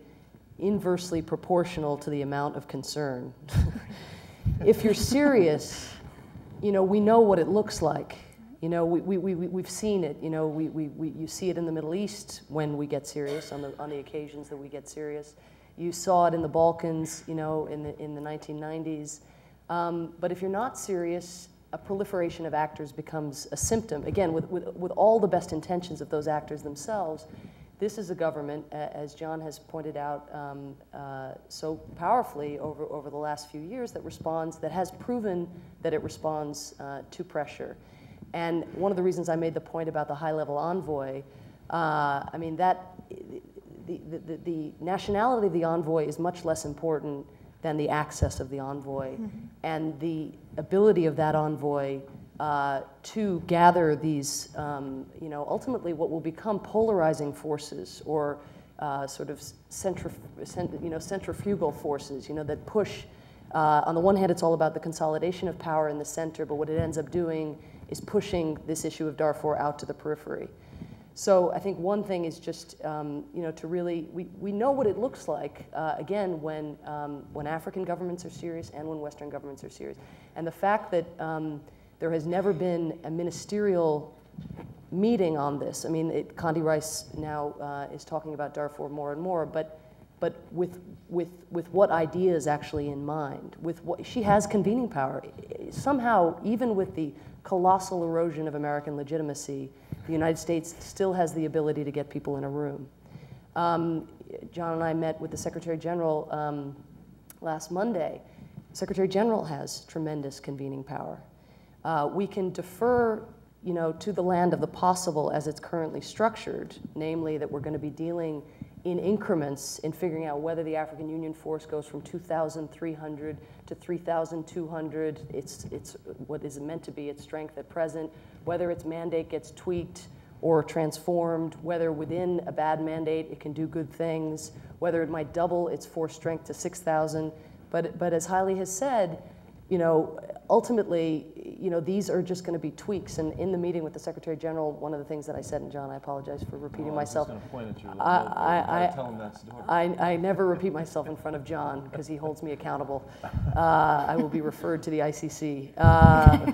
inversely proportional to the amount of concern. if you're serious, you know, we know what it looks like. You know, we, we, we, we've seen it. You know, we, we, we, you see it in the Middle East when we get serious, on the, on the occasions that we get serious. You saw it in the Balkans, you know, in the, in the 1990s. Um, but if you're not serious, a proliferation of actors becomes a symptom. Again, with, with, with all the best intentions of those actors themselves, this is a government, as John has pointed out um, uh, so powerfully over, over the last few years, that responds, that has proven that it responds uh, to pressure. And one of the reasons I made the point about the high-level envoy, uh, I mean, that, the, the, the, nationality of the envoy is much less important than the access of the envoy. Mm -hmm. And the ability of that envoy uh, to gather these, um, you know, ultimately what will become polarizing forces or uh, sort of centrif cent you know, centrifugal forces, you know, that push. Uh, on the one hand, it's all about the consolidation of power in the center, but what it ends up doing is pushing this issue of Darfur out to the periphery. So I think one thing is just, um, you know, to really, we, we know what it looks like, uh, again, when, um, when African governments are serious and when Western governments are serious. And the fact that um, there has never been a ministerial meeting on this. I mean, it, Condi Rice now uh, is talking about Darfur more and more, but, but with, with, with what ideas actually in mind? With what, she has convening power. Somehow, even with the colossal erosion of American legitimacy, the United States still has the ability to get people in a room. Um, John and I met with the Secretary General um, last Monday. Secretary General has tremendous convening power. Uh, we can defer you know, to the land of the possible as it's currently structured, namely that we're going to be dealing in increments in figuring out whether the African Union force goes from 2,300 to 3,200. It's, it's what is meant to be its strength at present, whether its mandate gets tweaked or transformed, whether within a bad mandate it can do good things, whether it might double its force strength to 6,000. But, but as Haile has said, you know, ultimately, you know, these are just going to be tweaks. And in the meeting with the Secretary General, one of the things that I said, and John, I apologize for repeating Oh, myself. point at you. I- I- I- Tell him that story. I, I never repeat myself in front of John because he holds me accountable. Uh, I will be referred to the ICC. Uh,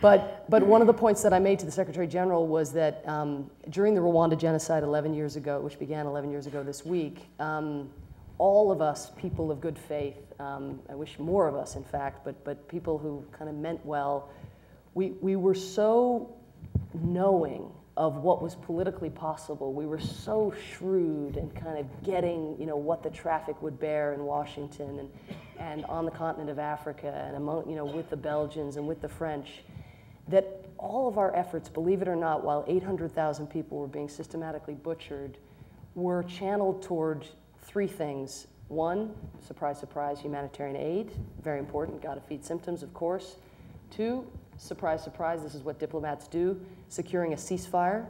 but, but one of the points that I made to the Secretary General was that um, during the Rwanda genocide 11 years ago, which began 11 years ago this week, um, all of us, people of good faith, um, I wish more of us, in fact, but, but people who kind of meant well, we, we were so knowing of what was politically possible. We were so shrewd and kind of getting, you know, what the traffic would bear in Washington and, and on the continent of Africa and among, you know, with the Belgians and with the French, that all of our efforts, believe it or not, while 800,000 people were being systematically butchered, were channeled toward three things. One, surprise, surprise, humanitarian aid, very important, got to feed symptoms, of course. Two, surprise, surprise, this is what diplomats do, securing a ceasefire,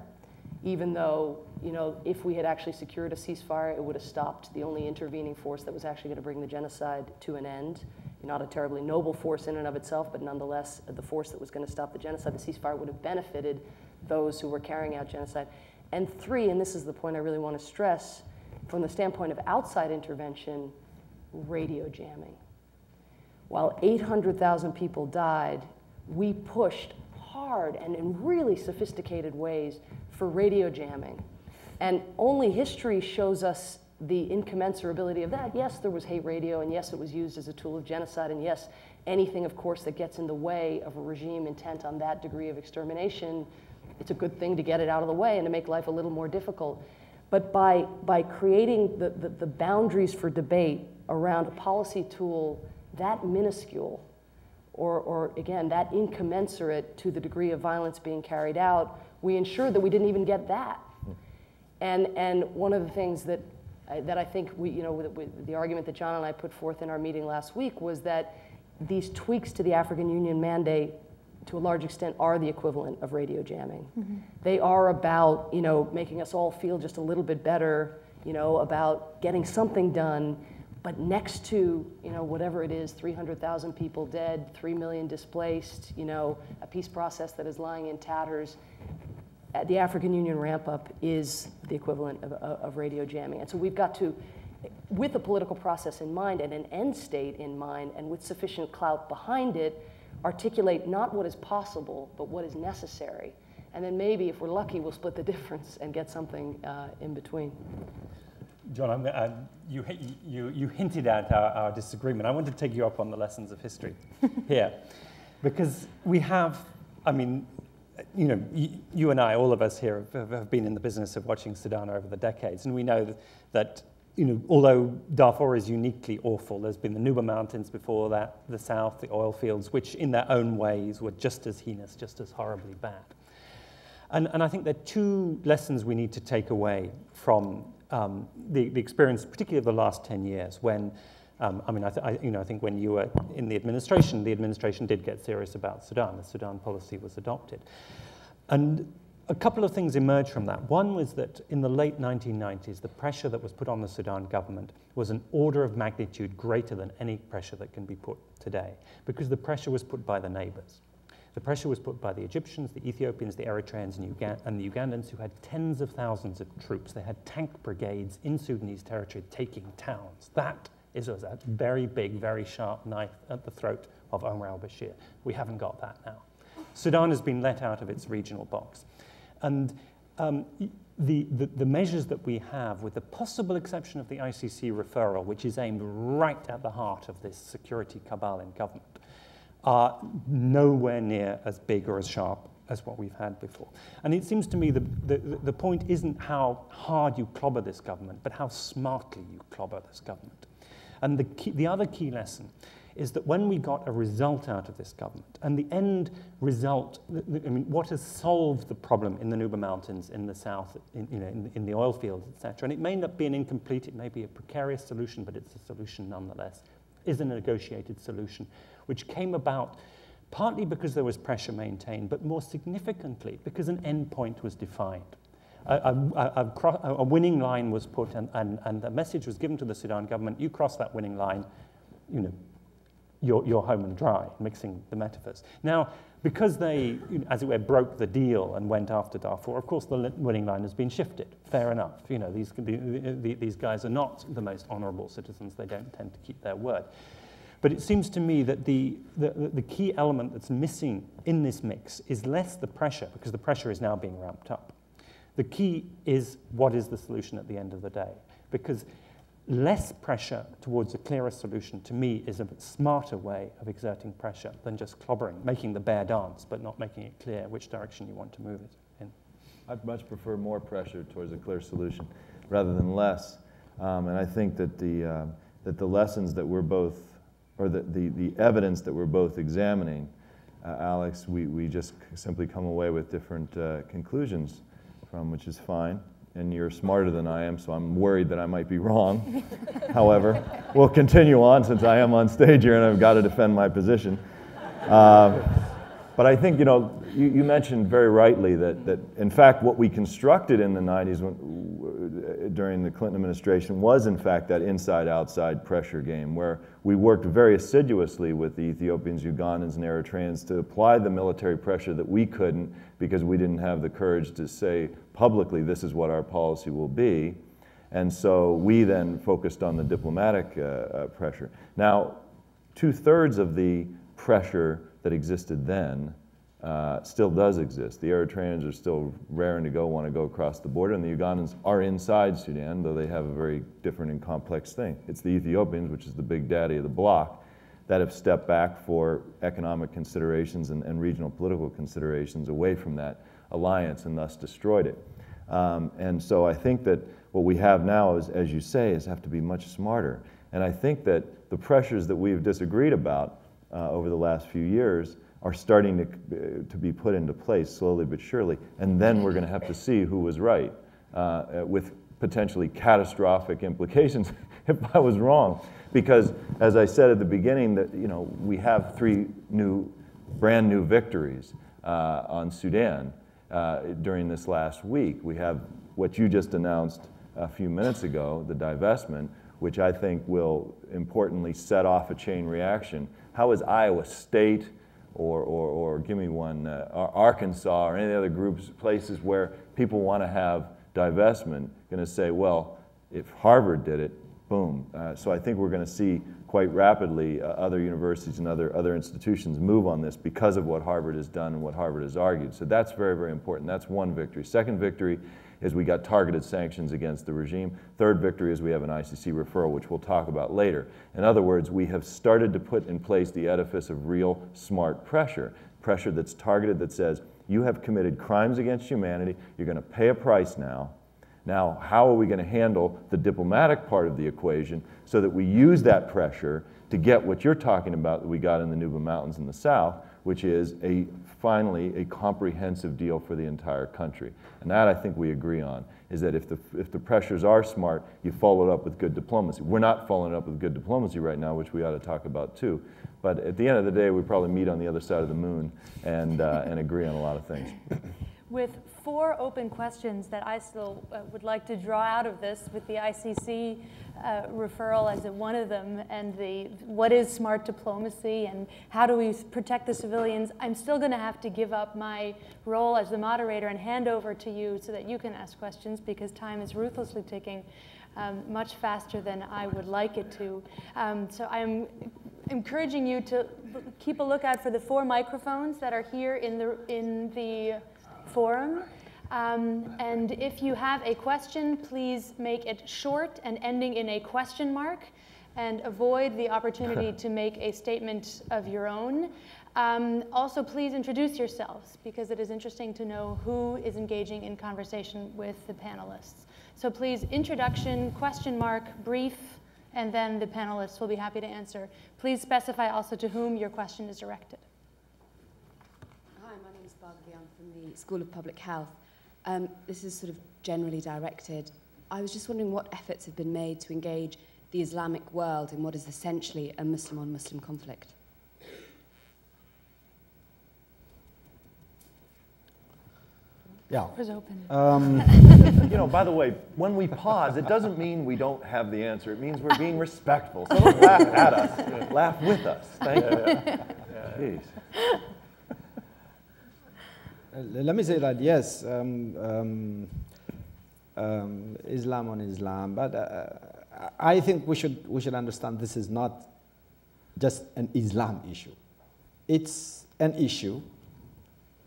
even though, you know, if we had actually secured a ceasefire, it would have stopped the only intervening force that was actually going to bring the genocide to an end. Not a terribly noble force in and of itself, but nonetheless, the force that was going to stop the genocide, the ceasefire would have benefited those who were carrying out genocide. And three, and this is the point I really want to stress, from the standpoint of outside intervention, radio jamming. While 800,000 people died, we pushed hard and in really sophisticated ways for radio jamming. And only history shows us the incommensurability of that. Yes, there was hate radio, and yes, it was used as a tool of genocide, and yes, anything, of course, that gets in the way of a regime intent on that degree of extermination, it's a good thing to get it out of the way and to make life a little more difficult. But by, by creating the, the, the boundaries for debate around a policy tool that minuscule, or, or again, that incommensurate to the degree of violence being carried out, we ensured that we didn't even get that. And, and one of the things that, I- that I think we, you know, the argument that John and I put forth in our meeting last week was that these tweaks to the African Union mandate, to a large extent, are the equivalent of radio jamming. They are about, you know, making us all feel just a little bit better, you know, about getting something done. But next to, you know, whatever it is, 300,000 people dead, 3 million displaced, you know, a peace process that is lying in tatters, uh, the African Union ramp up is the equivalent of, of, of radio jamming. And so we've got to, with a political process in mind and an end state in mind, and with sufficient clout behind it, articulate not what is possible, but what is necessary. And then maybe, if we're lucky, we'll split the difference and get something uh, in between. John, I'm, uh, you, you, you hinted at our, our disagreement. I want to take you up on the lessons of history here. Because we have, I mean, you know, you, you and I, all of us here, have, have been in the business of watching Sudan over the decades. And we know that, that, you know, although Darfur is uniquely awful, there's been the Nuba Mountains before that, the south, the oil fields, which in their own ways were just as heinous, just as horribly bad. And, and I think there are two lessons we need to take away from um, the, the experience, particularly of the last 10 years, when, um, I mean, I, I, you know, I think when you were in the administration, the administration did get serious about Sudan. The Sudan policy was adopted. And a couple of things emerged from that. One was that in the late 1990s, the pressure that was put on the Sudan government was an order of magnitude greater than any pressure that can be put today, because the pressure was put by the neighbors. The pressure was put by the Egyptians, the Ethiopians, the Eritreans, and, Uga- and the Ugandans, who had tens of thousands of troops. They had tank brigades in Sudanese territory taking towns. That is a very big, very sharp knife at the throat of Omar al Bashir. We haven't got that now. Sudan has been let out of its regional box. And um, the, the, the measures that we have, with the possible exception of the ICC referral, which is aimed right at the heart of this security cabal in government, are nowhere near as big or as sharp as what we've had before. And it seems to me the, the, the point isn't how hard you clobber this government, but how smartly you clobber this government. And the, key, the other key lesson is that when we got a result out of this government, and the end result, I mean, what has solved the problem in the Nuba Mountains, in the south, in, you know, in, in the oil fields, etc., and it may not be an incomplete, it may be a precarious solution, but it's a solution nonetheless, is a negotiated solution, which came about partly because there was pressure maintained, but more significantly because an endpoint was defined. A, a, a, a winning line was put, and, and, and the message was given to the Sudan government you cross that winning line, you know, you're, you're home and dry, mixing the metaphors. Now, because they, as it were, broke the deal and went after Darfur, of course the winning line has been shifted. Fair enough. You know, these, the, these guys are not the most honorable citizens. They don't tend to keep their word. But it seems to me that the, the, the key element that's missing in this mix is less the pressure, because the pressure is now being ramped up. The key is what is the solution at the end of the day? Because less pressure towards a clearer solution, to me, is a smarter way of exerting pressure than just clobbering, making the bear dance, but not making it clear which direction you want to move it in. I'd much prefer more pressure towards a clear solution rather than less. Um, and I think that the, uh, that the lessons that we're both, or the, the, the evidence that we're both examining, uh, Alex, we, we just simply come away with different uh, conclusions from, which is fine and you're smarter than I am, so I'm worried that I might be wrong. However, we'll continue on since I am on stage here and I've got to defend my position. Uh, but I think, you know, you, you, mentioned very rightly that, that, in fact, what we constructed in the 90s when, during the Clinton administration was, in fact, that inside outside pressure game where we worked very assiduously with the Ethiopians, Ugandans, and Eritreans to apply the military pressure that we couldn't because we didn't have the courage to say publicly this is what our policy will be. And so we then focused on the diplomatic uh, uh, pressure. Now, two thirds of the pressure that existed then uh, still does exist. The Eritreans are still raring to go, want to go across the border, and the Ugandans are inside Sudan, though they have a very different and complex thing. It's the Ethiopians, which is the big daddy of the bloc, that have stepped back for economic considerations and, and regional political considerations away from that alliance and thus destroyed it. Um, and so I think that what we have now, is, as you say, is have to be much smarter. And I think that the pressures that we've disagreed about uh, over the last few years are starting to, uh, to be put into place slowly but surely. And then we're going to have to see who was right uh, uh with potentially catastrophic implications if I was wrong. Because as I said at the beginning, that you know we have three new, brand new victories uh, on Sudan uh, during this last week. We have what you just announced a few minutes ago, the divestment, which I think will importantly set off a chain reaction. How is Iowa State? Or, or, or give me one, uh, Arkansas or any other groups, places where people want to have divestment, going to say, well, if Harvard did it, boom. Uh, so I think we're going to see quite rapidly uh, other universities and other, other institutions move on this because of what Harvard has done and what Harvard has argued. So that's very, very important. That's one victory. Second victory is we got targeted sanctions against the regime. Third victory is we have an ICC referral, which we'll talk about later. In other words, we have started to put in place the edifice of real smart pressure, pressure that's targeted that says, you have committed crimes against humanity, you're going to pay a price now. Now, how are we going to handle the diplomatic part of the equation so that we use that pressure to get what you're talking about that we got in the Nuba Mountains in the south, which is a finally a comprehensive deal for the entire country. And that I think we agree on, is that if the, if the pressures are smart, you follow it up with good diplomacy. We're not following up with good diplomacy right now, which we ought to talk about too. But at the end of the day, we probably meet on the other side of the moon and, uh, and agree on a lot of things. With four open questions that I still uh, would like to draw out of this, with the ICC uh, referral as one of them, and the what is smart diplomacy and how do we protect the civilians, I'm still going to have to give up my role as the moderator and hand over to you so that you can ask questions because time is ruthlessly ticking. Um, much faster than I would like it to. Um, so I'm encouraging you to keep a lookout for the four microphones that are here in the, in the forum. Um, and if you have a question, please make it short and ending in a question mark and avoid the opportunity to make a statement of your own. Um, also, please introduce yourselves because it is interesting to know who is engaging in conversation with the panelists. So please, introduction, question mark, brief, and then the panelists will be happy to answer. Please specify also to whom your question is directed. Hi, my name is Barbara I'm from the School of Public Health. Um, this is sort of generally directed. I was just wondering what efforts have been made to engage the Islamic world in what is essentially a Muslim on Muslim conflict. Yeah. Doors open. Um, You know, by the way, when we pause, it doesn't mean we don't have the answer. It means we're being respectful. So don't laugh at us. Laugh with us. Thank you. Jeez. Uh, let me say that yes, um, um, um, Islam on Islam, but uh, I think we should we should understand this is not just an Islam issue. It's an issue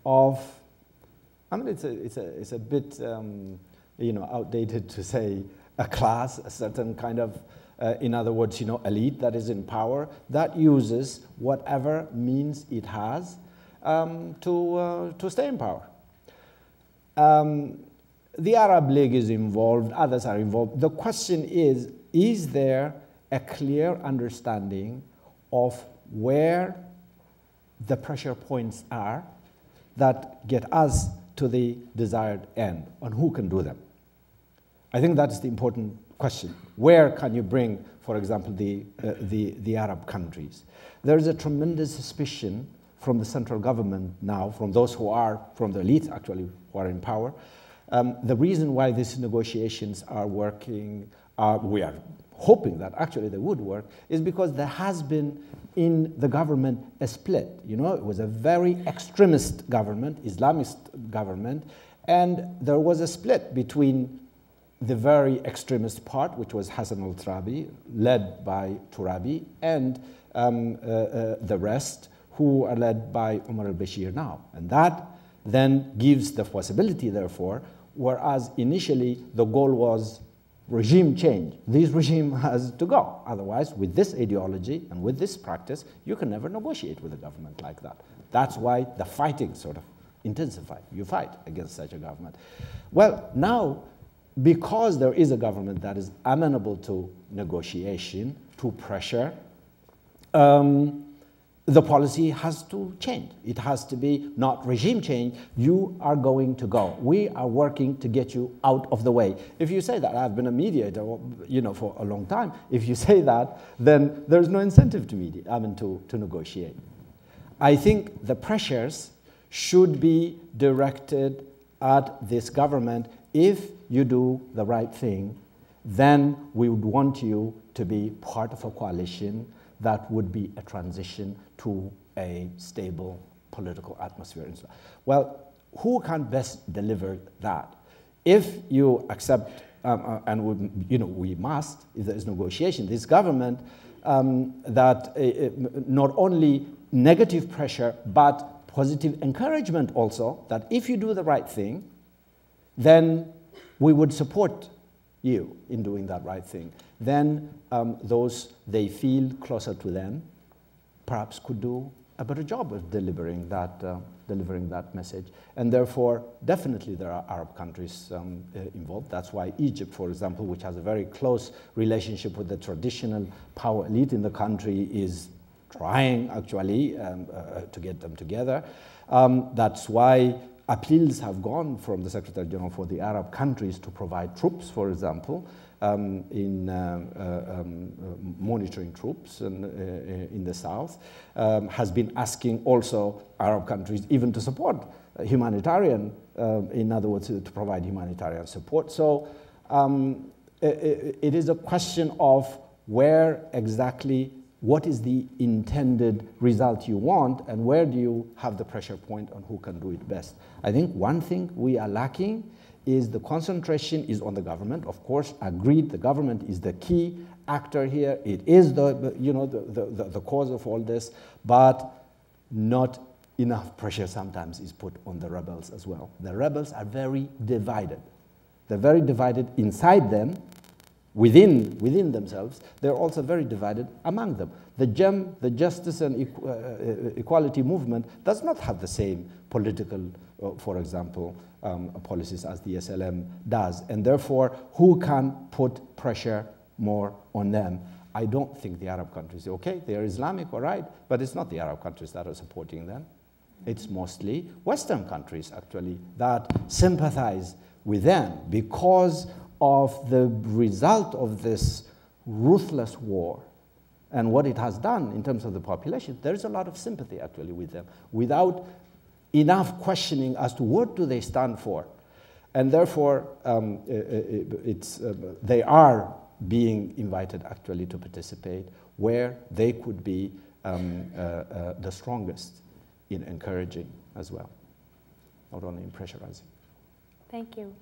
of. I mean, it's a it's a it's a bit um, you know outdated to say a class, a certain kind of. Uh, in other words, you know, elite that is in power that uses whatever means it has um, to, uh, to stay in power. Um, the Arab League is involved, others are involved. The question is is there a clear understanding of where the pressure points are that get us to the desired end, and who can do them? I think that's the important question. Where can you bring, for example, the, uh, the, the Arab countries? There is a tremendous suspicion from the central government now, from those who are, from the elite actually, who are in power. Um, the reason why these negotiations are working, we are hoping that actually they would work, is because there has been in the government a split. You know, it was a very extremist government, Islamist government, and there was a split between the very extremist part, which was Hassan al Turabi, led by Turabi, and um, uh, uh, the rest, who are led by Omar al Bashir now. And that then gives the possibility, therefore, whereas initially the goal was regime change. This regime has to go. Otherwise, with this ideology and with this practice, you can never negotiate with a government like that. That's why the fighting sort of intensified. You fight against such a government. Well, now because there is a government that is amenable to negotiation, to pressure, um, the policy has to change. It has to be not regime change. You are going to go. We are working to get you out of the way. If you say that, I've been a mediator, you know, for a long time. If you say that, then there's no incentive to mediate. I mean, to, to negotiate. I think the pressures should be directed at this government if you do the right thing, then we would want you to be part of a coalition that would be a transition to a stable political atmosphere. Well, who can best deliver that? If you accept, um, uh, and we, you know, we must, if there is negotiation, this government, um, that uh, not only negative pressure, but positive encouragement also, that if you do the right thing, then we would support you in doing that right thing. Then um, those they feel closer to them perhaps could do a better job of delivering that, uh, delivering that message. And therefore, definitely there are Arab countries um, uh, involved. That's why Egypt, for example, which has a very close relationship with the traditional power elite in the country, is trying actually um, uh, to get them together. Um, that's why appeals have gone from the Secretary General for the Arab countries to provide troops, for example, um, in uh, uh, um, uh, monitoring troops in, uh, in the south, um, has been asking also Arab countries even to support humanitarian, um, in other words, to, to, provide humanitarian support. So um, it, it is a question of where exactly what is the intended result you want and where do you have the pressure point on who can do it best. I think one thing we are lacking is the concentration is on the government. Of course, agreed, the government is the key actor here. It is the, you know, the, the, the cause of all this, but not enough pressure sometimes is put on the rebels as well. The rebels are very divided. They're very divided inside them within, within themselves, they're also very divided among them. The JEM, the Justice and Equ uh, Equality movement, does not have the same political, uh, for example, um, policies as the SLM does. And therefore, who can put pressure more on them? I don't think the Arab countries, okay, they are Islamic, all right, but it's not the Arab countries that are supporting them. It's mostly Western countries, actually, that sympathize with them because of the result of this ruthless war and what it has done in terms of the population, there is a lot of sympathy actually with them without enough questioning as to what do they stand for. And therefore, um, it's, uh, they are being invited actually to participate where they could be um, uh, uh, the strongest in encouraging as well, not only in pressurizing. Thank you.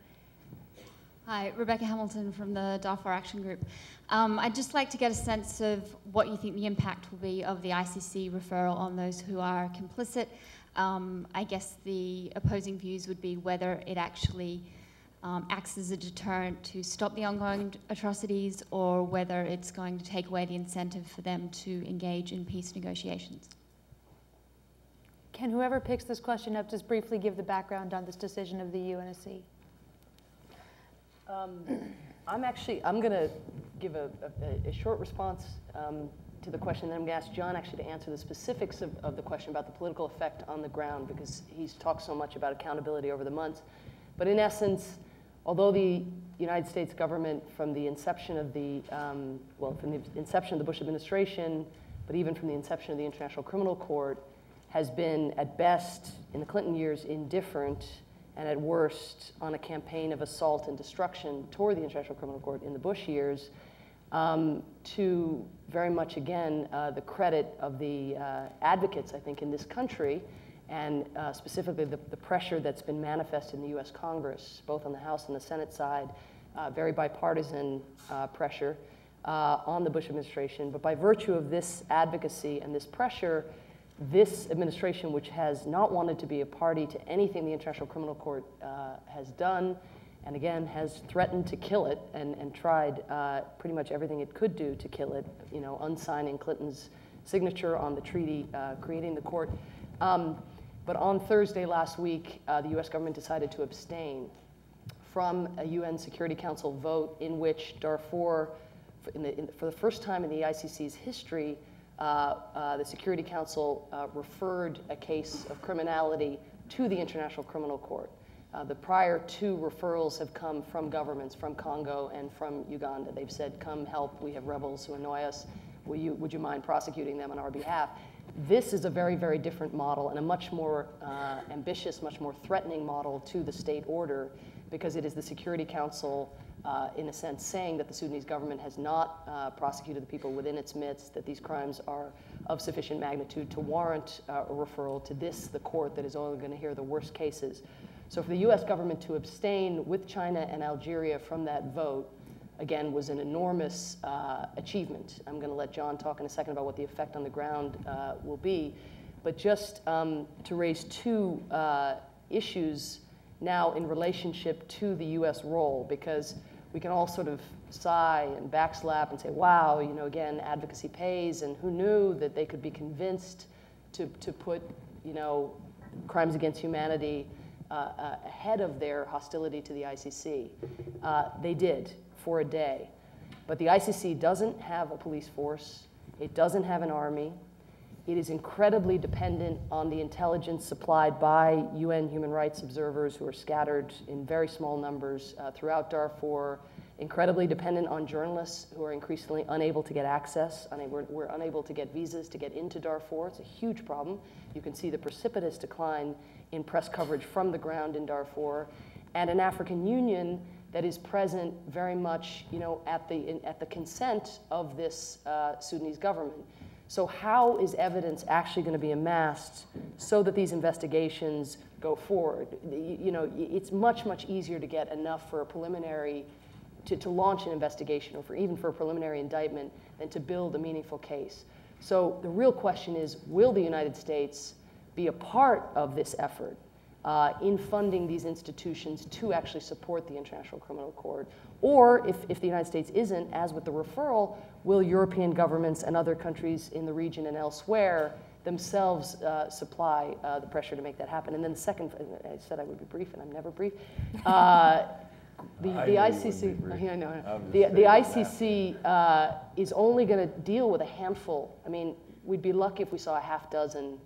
Hi, Rebecca Hamilton from the Darfur Action Group. Um, I'd just like to get a sense of what you think the impact will be of the ICC referral on those who are complicit. Um, I guess the opposing views would be whether it actually um, acts as a deterrent to stop the ongoing atrocities or whether it's going to take away the incentive for them to engage in peace negotiations. Can whoever picks this question up just briefly give the background on this decision of the UNSC? Um, I'm actually, I'm going to give a, a, a, short response um, to the question, then I'm going to ask John actually to answer the specifics of, of, the question about the political effect on the ground because he's talked so much about accountability over the months. But in essence, although the United States government from the inception of the, um, well, from the inception of the Bush administration, but even from the inception of the International Criminal Court, has been at best in the Clinton years indifferent and at worst on a campaign of assault and destruction toward the International Criminal Court in the Bush years, um, to very much, again, uh, the credit of the uh, advocates, I think, in this country, and uh, specifically the, the, pressure that's been manifested in the US Congress, both on the House and the Senate side, uh, very bipartisan uh, pressure uh, on the Bush administration. But by virtue of this advocacy and this pressure, this administration, which has not wanted to be a party to anything the International Criminal Court uh, has done, and again has threatened to kill it and, and tried uh, pretty much everything it could do to kill it, you know, unsigning Clinton's signature on the treaty uh, creating the court. Um, but on Thursday last week, uh, the US government decided to abstain from a UN Security Council vote in which Darfur, for, the, in, for the first time in the ICC's history, the Security Council uh, referred a case of criminality to the International Criminal Court. Uh, the prior two referrals have come from governments, from Congo and from Uganda. They've said, come help, we have rebels who annoy us. You, would you mind prosecuting them on our behalf? This is a very, very different model and a much more uh, ambitious, much more threatening model to the state order because it is the Security Council uh, in a sense, saying that the Sudanese government has not uh, prosecuted the people within its midst, that these crimes are of sufficient magnitude to warrant uh, a referral to this, the court that is only going to hear the worst cases. So for the US government to abstain with China and Algeria from that vote, again, was an enormous uh, achievement. I'm going to let John talk in a second about what the effect on the ground uh, will be. But just um, to raise two uh, issues now in relationship to the US role, because we can all sort of sigh and backslap and say, wow, you know, again, advocacy pays, and who knew that they could be convinced to, to put, you know, crimes against humanity uh, uh, ahead of their hostility to the ICC. Uh, they did for a day. But the ICC doesn't have a police force. It doesn't have an army. It is incredibly dependent on the intelligence supplied by UN human rights observers who are scattered in very small numbers uh, throughout Darfur, incredibly dependent on journalists who are increasingly unable to get access. We're, we're unable to get visas to get into Darfur. It's a huge problem. You can see the precipitous decline in press coverage from the ground in Darfur. And an African Union that is present very much you know, at, the, in, at the consent of this uh, Sudanese government. So how is evidence actually going to be amassed so that these investigations go forward? You know, it's much, much easier to get enough for a preliminary, to, to launch an investigation or for even for a preliminary indictment than to build a meaningful case. So the real question is, will the United States be a part of this effort uh, in funding these institutions to actually support the International Criminal Court? Or if, if the United States isn't, as with the referral, will European governments and other countries in the region and elsewhere themselves uh, supply uh, the pressure to make that happen? And then the second, I said I would be brief, and I'm never brief. Uh, the, the ICC, yeah, no, the, the ICC uh, is only going to deal with a handful. I mean, we'd be lucky if we saw a half dozen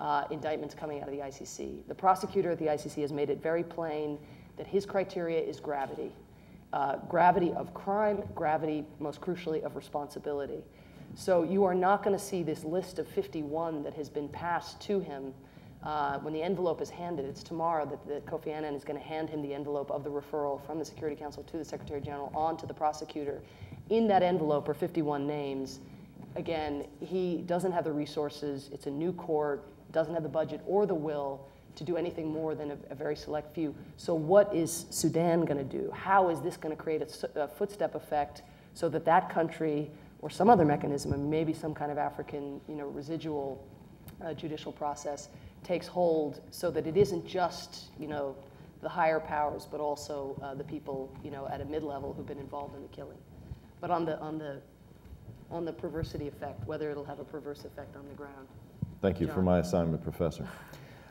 uh, indictments coming out of the ICC. The prosecutor at the ICC has made it very plain that his criteria is gravity uh, gravity of crime, gravity, most crucially, of responsibility. So you are not going to see this list of 51 that has been passed to him uh, when the envelope is handed, it's tomorrow that, that Kofi Annan is going to hand him the envelope of the referral from the Security Council to the Secretary General on to the prosecutor. In that envelope are 51 names. Again, he doesn't have the resources. It's a new court, doesn't have the budget or the will to do anything more than a, a very select few. So, what is Sudan going to do? How is this going to create a, a, footstep effect so that that country or some other mechanism, and maybe some kind of African, you know, residual uh, judicial process, takes hold so that it isn't just, you know, the higher powers, but also uh, the people, you know, at a mid-level who've been involved in the killing. But on the on the on the perversity effect, whether it'll have a perverse effect on the ground. Thank you for my assignment, Professor.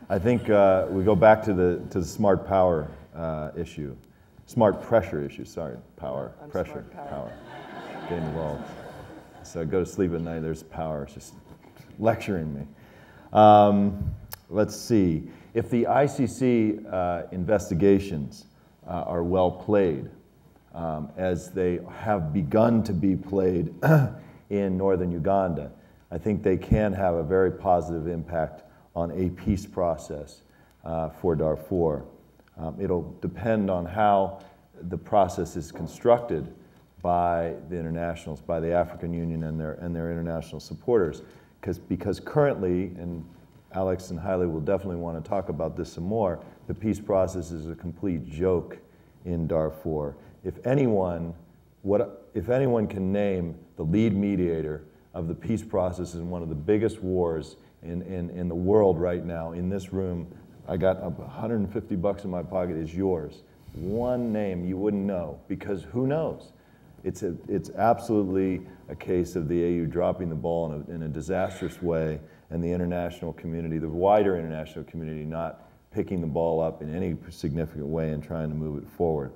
I think uh, we go back to the to the smart power uh, issue, smart pressure issue. Sorry, power, I'm pressure, smart power. Getting involved. So I go to sleep at night. There's power. It's just lecturing me. Um, let's see. If the ICC uh, investigations uh, are well played, um, as they have begun to be played in northern Uganda, I think they can have a very positive impact on a peace process uh, for Darfur. Um, it'll depend on how the process is constructed by the internationals, by the African Union and their, and their international supporters. Because, currently, and Alex and Haile will definitely want to talk about this some more, the peace process is a complete joke in Darfur. If anyone, what, if anyone can name the lead mediator of the peace process in one of the biggest wars in, in, in the world right now, in this room, I got 150 bucks in my pocket, is yours. One name you wouldn't know, because who knows? It's, a, it's absolutely a case of the AU dropping the ball in a, in a disastrous way, and the international community, the wider international community, not picking the ball up in any significant way and trying to move it forward.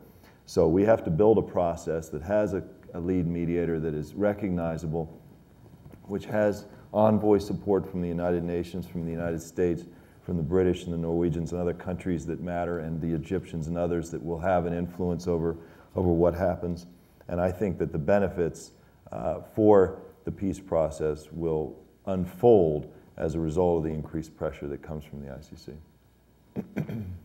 So we have to build a process that has a, a lead mediator that is recognizable, which has envoy support from the United Nations, from the United States, from the British and the Norwegians and other countries that matter, and the Egyptians and others that will have an influence over, over what happens. And I think that the benefits uh, for the peace process will unfold as a result of the increased pressure that comes from the ICC.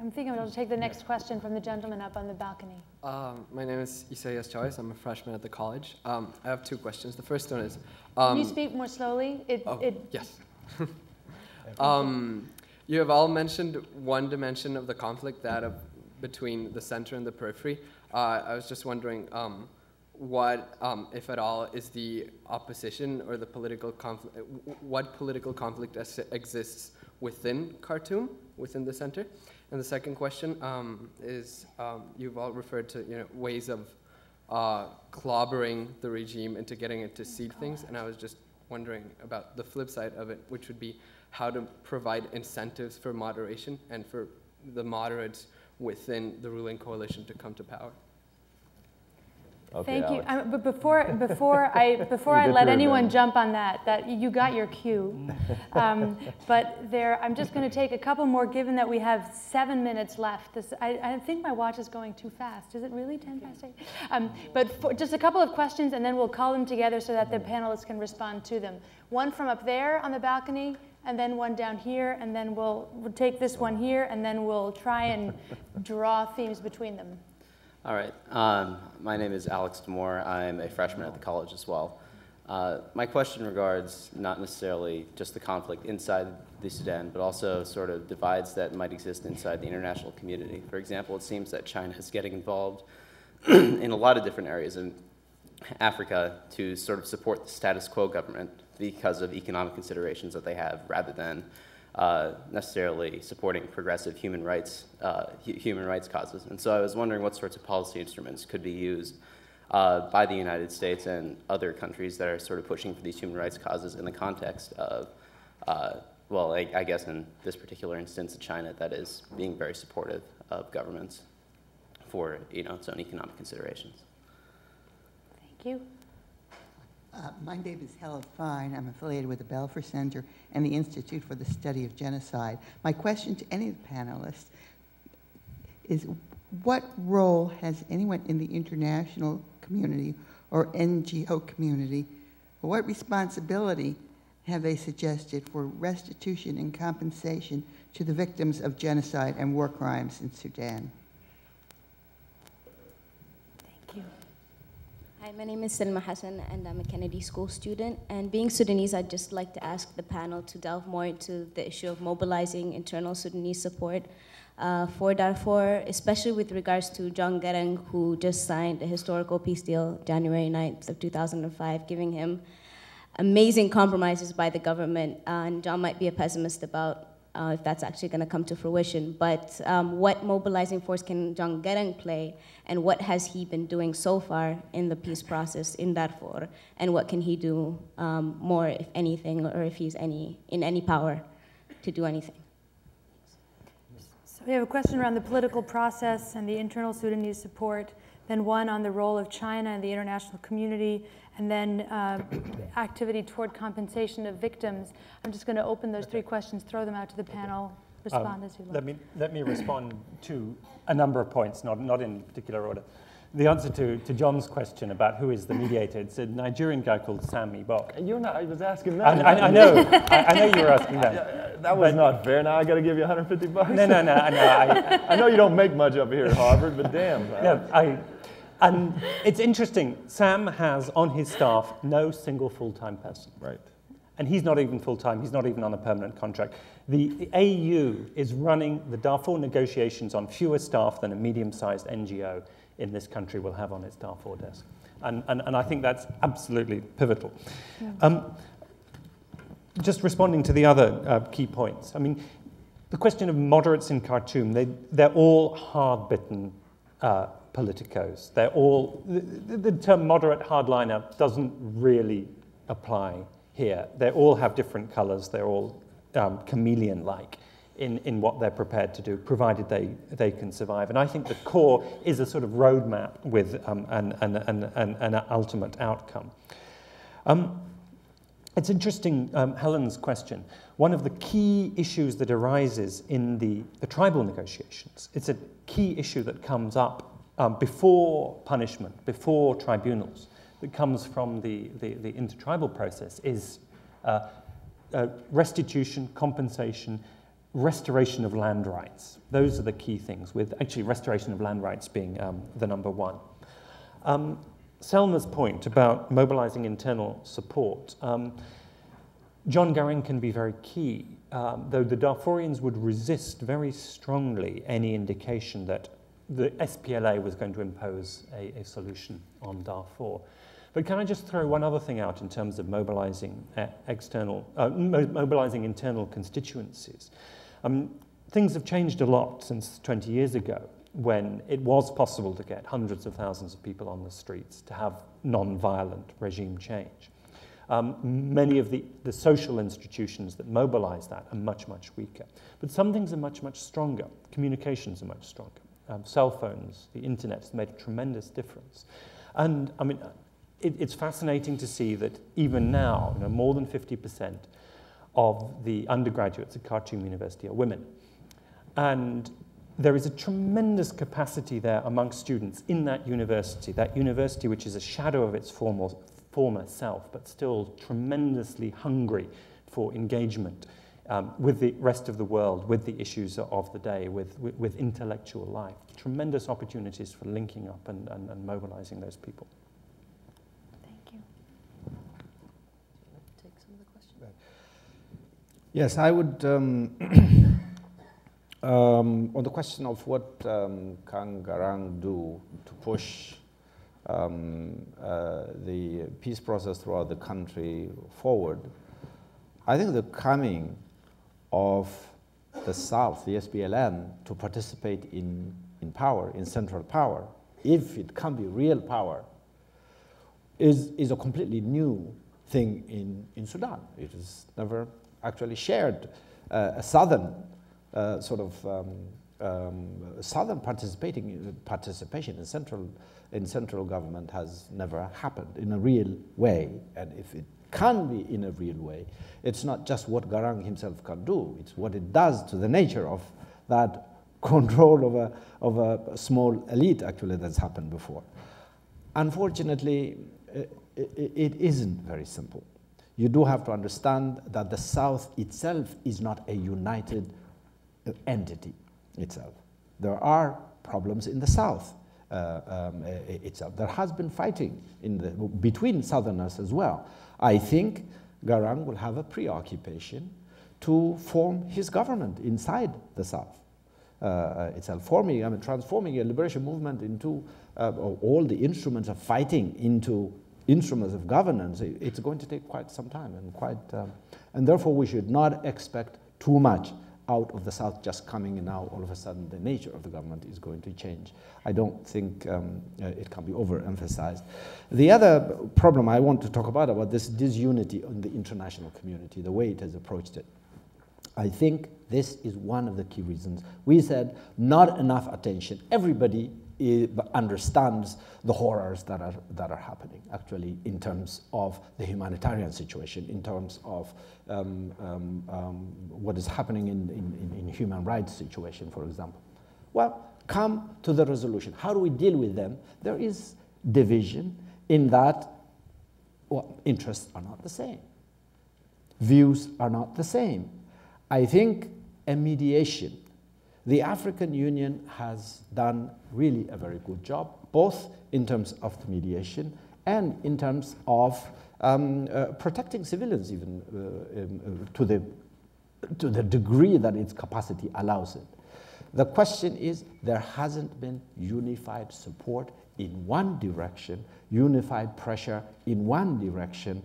I'm thinking I'll take the next question from the gentleman up on the balcony. Um, my name is Isaias Choice. I'm a freshman at the college. Um, I have two questions. The first one is. Um, Can you um, speak more slowly? It, oh, it yes. Um, you have all mentioned one dimension of the conflict, that of between the center and the periphery. Uh, I was just wondering um, what, um, if at all, is the opposition or the political conflict, what political conflict exists within Khartoum, within the center? And the second question um, is, um, you've all referred to you know, ways of uh, clobbering the regime into getting it to cede things, and I was just wondering about the flip side of it, which would be how to provide incentives for moderation and for the moderates within the ruling coalition to come to power. Okay, Thank you. Alex. Um, but before, before I, before I let anyone advantage. jump on that, that you got your cue. Um, but there, I'm just going to take a couple more, given that we have seven minutes left. This, I, I think my watch is going too fast. Is it really 10 past 8? Um, but for, just a couple of questions, and then we'll call them together so that the panelists can respond to them. One from up there on the balcony, and then one down here, and then we'll, we'll take this one here, and then we'll try and draw themes between them. All right. Um, my name is Alex Demore. I'm a freshman at the college as well. Uh, my question regards not necessarily just the conflict inside the Sudan, but also sort of divides that might exist inside the international community. For example, it seems that China is getting involved in a lot of different areas in Africa to sort of support the status quo government because of economic considerations that they have rather than uh, necessarily supporting progressive human rights, uh, hu human rights causes. And so I was wondering what sorts of policy instruments could be used uh, by the United States and other countries that are sort of pushing for these human rights causes in the context of, uh, well, I, I guess in this particular instance, China that is being very supportive of governments for you know its own economic considerations. Thank you. Uh, my name is Helen Fein. I'm affiliated with the Belfer Center and the Institute for the Study of Genocide. My question to any of the panelists is what role has anyone in the international community or NGO community, or what responsibility have they suggested for restitution and compensation to the victims of genocide and war crimes in Sudan? Thank you. Hi, my name is Selma Hassan, and I'm a Kennedy School student. And being Sudanese, I'd just like to ask the panel to delve more into the issue of mobilizing internal Sudanese support uh, for Darfur, especially with regards to John Garang, who just signed a historical peace deal January 9th of 2005, giving him amazing compromises by the government. Uh, and John might be a pessimist about uh, if that's actually going to come to fruition. But um, what mobilizing force can John Garang play, and what has he been doing so far in the peace process in Darfur, and what can he do um, more, if anything, or if he's any in any power to do anything? So we have a question around the political process and the internal Sudanese support, then one on the role of China and the international community, and then uh, activity toward compensation of victims. I'm just going to open those three questions, throw them out to the panel, respond Um, as you like. Let me, let me respond to a number of points, not, not in particular order. The answer to, to John's question about who is the mediator, it's a Nigerian guy called Sam Ibok. You're not, I was asking that. I, I know, I, I know you were asking that. That was But- not fair. Now I got to give you 150 bucks. No, no, no, I know. I, I know you don't make much up here at Harvard, but damn. no, I, and it's interesting, Sam has on his staff no single full-time person. Right. And he's not even full-time, he's not even on a permanent contract. The AU is running the Darfur negotiations on fewer staff than a medium-sized NGO in this country will have on its Darfur desk. And, and, and I think that's absolutely pivotal. Um, just responding to the other uh, key points. I mean, the question of moderates in Khartoum, they, they're all hard-bitten uh, politicos. They're all, the, the term moderate hardliner doesn't really apply here. They all have different colors. They're all um, chameleon-like in, in what they're prepared to do, provided they, they can survive. And I think the core is a sort of roadmap with um, an, an, an, an, an ultimate outcome. Um, it's interesting, um, Helen's question. One of the key issues that arises in the, the tribal negotiations, it's a key issue that comes up um, before punishment, before tribunals, that comes from the, the, the intertribal process, is uh, uh, restitution, compensation, restoration of land rights. Those are the key things, with actually restoration of land rights being um, the number one. Um, Selma's point about mobilizing internal support. Um, John Garang can be very key, um, though the Darfurians would resist very strongly any indication that the SPLA was going to impose a, a solution on Darfur. But can I just throw one other thing out in terms of mobilizing uh, external, uh, mo mobilizing internal constituencies? Um, things have changed a lot since 20 years ago when it was possible to get hundreds of thousands of people on the streets to have non-violent regime change. Um, many of the, the social institutions that mobilize that are much, much weaker. But some things are much, much stronger. Communications are much stronger. Um, cell phones, the internet has made a tremendous difference. And I mean, it, it's fascinating to see that even now, you know, more than 50% of the undergraduates at Khartoum University are women. And there is a tremendous capacity there among students in that university, that university which is a shadow of its former, former self, but still tremendously hungry for engagement um, with the rest of the world, with the issues of the day, with, with, with intellectual life. Tremendous opportunities for linking up and, and, and mobilizing those people. Thank you. Take some of the questions. Yes, I would, um, um, on the question of what um, can Garang do to push um, uh, the peace process throughout the country forward, I think the coming of the South, the SPLM, to participate in, in power, in central power, if it can be real power, is, is a completely new thing in, in Sudan. It is never actually shared. Uh, a southern uh, sort of um, um, southern participating participation in central in central government has never happened in a real way. And if it can be in a real way, it's not just what Garang himself can do; it's what it does to the nature of that control of a of a small elite. Actually, that's happened before. Unfortunately, it, it isn't very simple. you do have to understand that the South itself is not a united uh, entity itself. There are problems in the South uh, um, itself. There has been fighting in the, between Southerners as well. I think Garang will have a preoccupation to form his government inside the South. Uh, itself, forming, I mean, transforming a liberation movement into uh, all the instruments of fighting into instruments of governance, it's going to take quite some time and quite, um, and therefore we should not expect too much out of the South just coming and now all of a sudden the nature of the government is going to change. I don't think um, uh, it can be overemphasized. The other problem I want to talk about, about this disunity in the international community, the way it has approached it. I think this is one of the key reasons. We said not enough attention. Everybody understands the horrors that are, that are happening, actually, in terms of the humanitarian situation, in terms of um, um, um, what is happening in, in, in human rights situation, for example. Well, come to the resolution. How do we deal with them? There is division in that well, interests are not the same. Views are not the same. I think a mediation the African Union has done really a very good job, both in terms of the mediation and in terms of um, uh, protecting civilians, even uh, um, uh, to, the, to the degree that its capacity allows it. The question is there hasn't been unified support in one direction, unified pressure in one direction,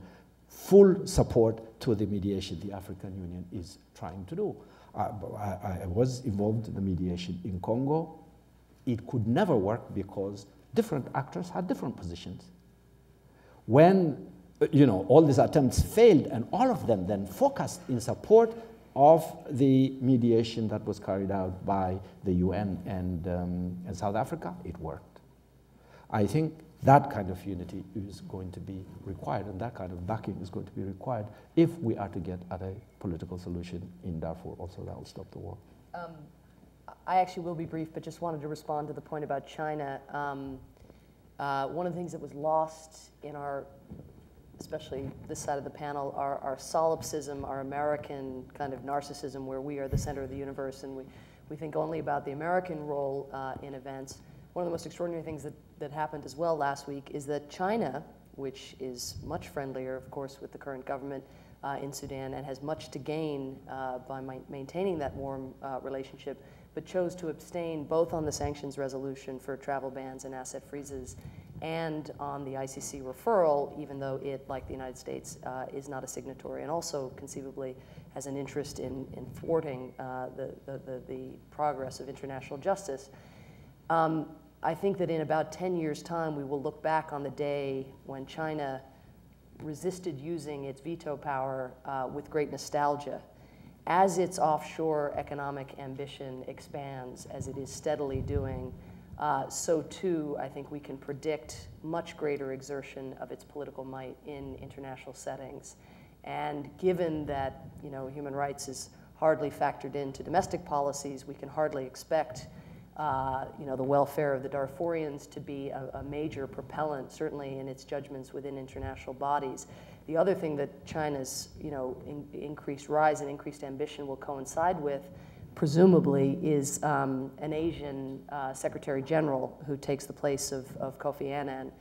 full support to the mediation the African Union is trying to do. I, I, was involved in the mediation in Congo. It could never work because different actors had different positions. When you know all these attempts failed, and all of them then focused in support of the mediation that was carried out by the UN and, um, and South Africa, it worked. I think that kind of unity is going to be required, and that kind of backing is going to be required if we are to get at a political solution in Darfur. Also, that will stop the war. Um, I actually will be brief, but just wanted to respond to the point about China. Um, uh, one of the things that was lost in our, especially this side of the panel, our, our solipsism, our American kind of narcissism, where we are the center of the universe and we, we think only about the American role uh, in events one of the most extraordinary things that, that happened as well last week is that China, which is much friendlier, of course, with the current government uh, in Sudan and has much to gain uh, by ma maintaining that warm uh, relationship, but chose to abstain both on the sanctions resolution for travel bans and asset freezes and on the ICC referral, even though it, like the United States, uh, is not a signatory and also conceivably has an interest in, in thwarting uh, the, the, the, the progress of international justice. Um, I think that in about 10 years' time, we will look back on the day when China resisted using its veto power uh, with great nostalgia. As its offshore economic ambition expands, as it is steadily doing, uh, so too, I think we can predict much greater exertion of its political might in international settings. And given that you know, human rights is hardly factored into domestic policies, we can hardly expect uh, you know, the welfare of the Darfurians to be a, a, major propellant, certainly in its judgments within international bodies. The other thing that China's, you know, in, increased rise and increased ambition will coincide with, presumably, is um, an Asian uh, Secretary General who takes the place of, of Kofi Annan.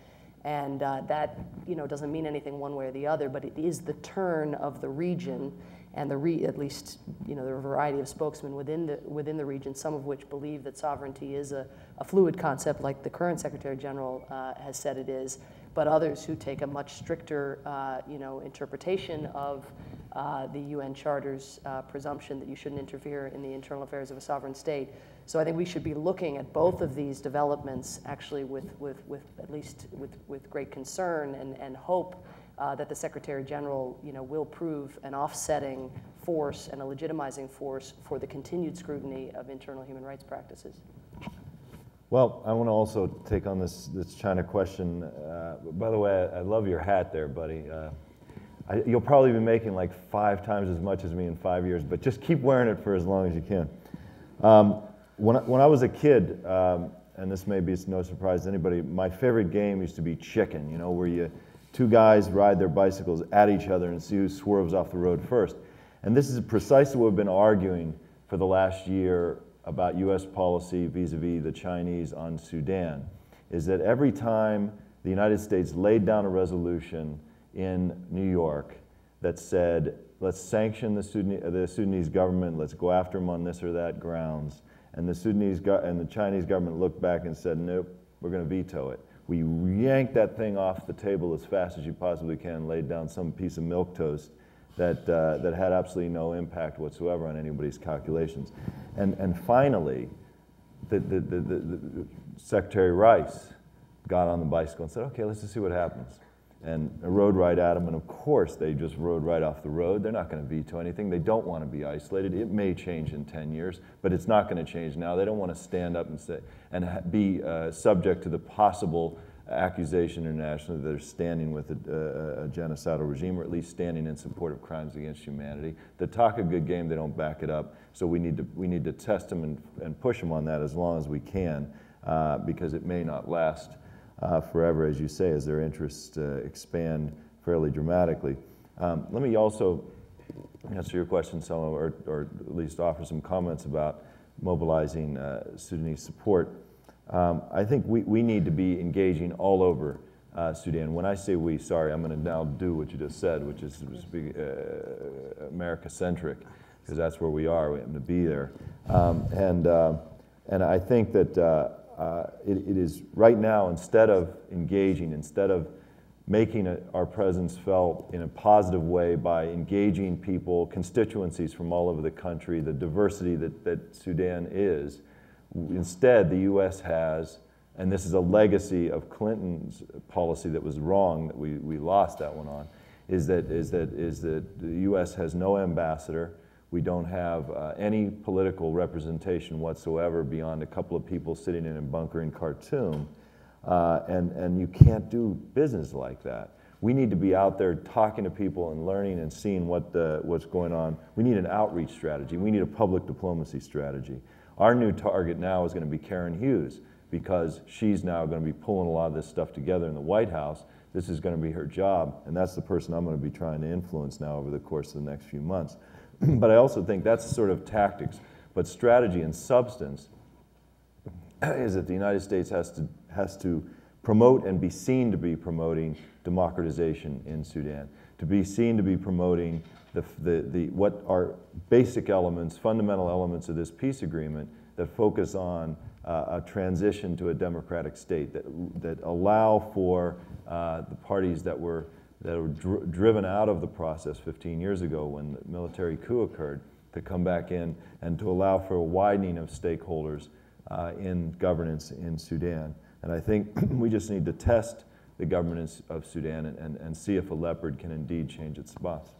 And uh, that, you know, doesn't mean anything one way or the other, but it is the turn of the region and the re, at least you know there are a variety of spokesmen within the within the region, some of which believe that sovereignty is a, a fluid concept, like the current Secretary General uh, has said it is, but others who take a much stricter uh, you know interpretation of uh, the UN Charter's uh, presumption that you shouldn't interfere in the internal affairs of a sovereign state. So I think we should be looking at both of these developments actually with, with, with at least with, with great concern and, and hope uh, that the Secretary General you know, will prove an offsetting force and a legitimizing force for the continued scrutiny of internal human rights practices. Well, I want to also take on this, this China question. Uh, by the way, I, I, love your hat there, buddy. Uh, I, you'll probably be making like five times as much as me in five years, but just keep wearing it for as long as you can. Um, when, I, when I was a kid, um, and this may be no surprise to anybody, my favorite game used to be chicken, you know, where you Two guys ride their bicycles at each other and see who swerves off the road first. And this is precisely what we've been arguing for the last year about U.S. policy vis-a-vis the Chinese on Sudan, is that every time the United States laid down a resolution in New York that said, let's sanction the, Sudan the Sudanese government, let's go after them on this or that grounds, and the Sudanese and the Chinese government looked back and said, nope, we're going to veto it. We yanked that thing off the table as fast as you possibly can, laid down some piece of milk toast that, uh, that had absolutely no impact whatsoever on anybody's calculations. And, and finally, the, the, the, the Secretary Rice got on the bicycle and said, okay, let's just see what happens and rode right at them. And of course, they just rode right off the road. They're not going to veto anything. They don't want to be isolated. It may change in 10 years, but it's not going to change now. They don't want to stand up and say and be uh, subject to the possible accusation internationally that they're standing with a, a, a, genocidal regime, or at least standing in support of crimes against humanity. They talk a good game. They don't back it up. So we need to we need to test them and, and push them on that as long as we can, uh, because it may not last uh, forever, as you say, as their interests uh, expand fairly dramatically. Um, let me also answer your question, Selma, or, or, at least offer some comments about mobilizing uh, Sudanese support. Um, I think we, we need to be engaging all over uh, Sudan. When I say we, sorry, I'm going to now do what you just said, which is uh, America-centric, because that's where we are. We have to be there. Um, and, uh, and I think that uh, it, it is right now, instead of engaging, instead of making a, our presence felt in a positive way by engaging people, constituencies from all over the country, the diversity that, that Sudan is, instead the U.S. has, and this is a legacy of Clinton's policy that was wrong, that we, we lost that one on, is that, is, that, is that the U.S. has no ambassador, we don't have uh, any political representation whatsoever beyond a couple of people sitting in a bunker in Khartoum. Uh, and, and you can't do business like that. We need to be out there talking to people and learning and seeing what the, what's going on. We need an outreach strategy. We need a public diplomacy strategy. Our new target now is going to be Karen Hughes because she's now going to be pulling a lot of this stuff together in the White House. This is going to be her job, and that's the person I'm going to be trying to influence now over the course of the next few months. but I also think that's sort of tactics. But strategy and substance is that the United States has to, has to promote and be seen to be promoting democratization in Sudan, to be seen to be promoting the, the, the, what are basic elements, fundamental elements of this peace agreement that focus on uh, a transition to a democratic state, that, that allow for uh, the parties that were that were dr driven out of the process 15 years ago when the military coup occurred to come back in and to allow for a widening of stakeholders uh, in governance in Sudan. And I think we just need to test the governance of Sudan and, and, and see if a leopard can indeed change its spots.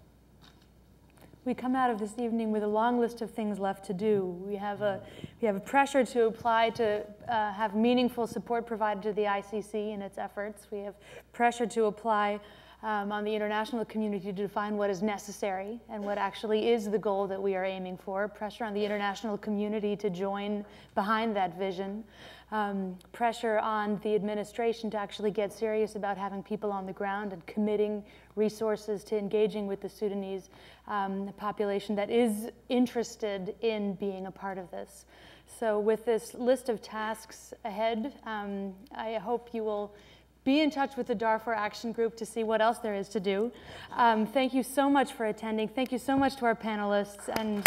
We come out of this evening with a long list of things left to do. We have a, we have a pressure to apply to uh, have meaningful support provided to the ICC in its efforts. We have pressure to apply um, on the international community to define what is necessary and what actually is the goal that we are aiming for, pressure on the international community to join behind that vision, um, pressure on the administration to actually get serious about having people on the ground and committing resources to engaging with the Sudanese um, population that is interested in being a part of this. So with this list of tasks ahead, um, I hope you will be in touch with the Darfur Action Group to see what else there is to do. Um, thank you so much for attending. Thank you so much to our panelists and.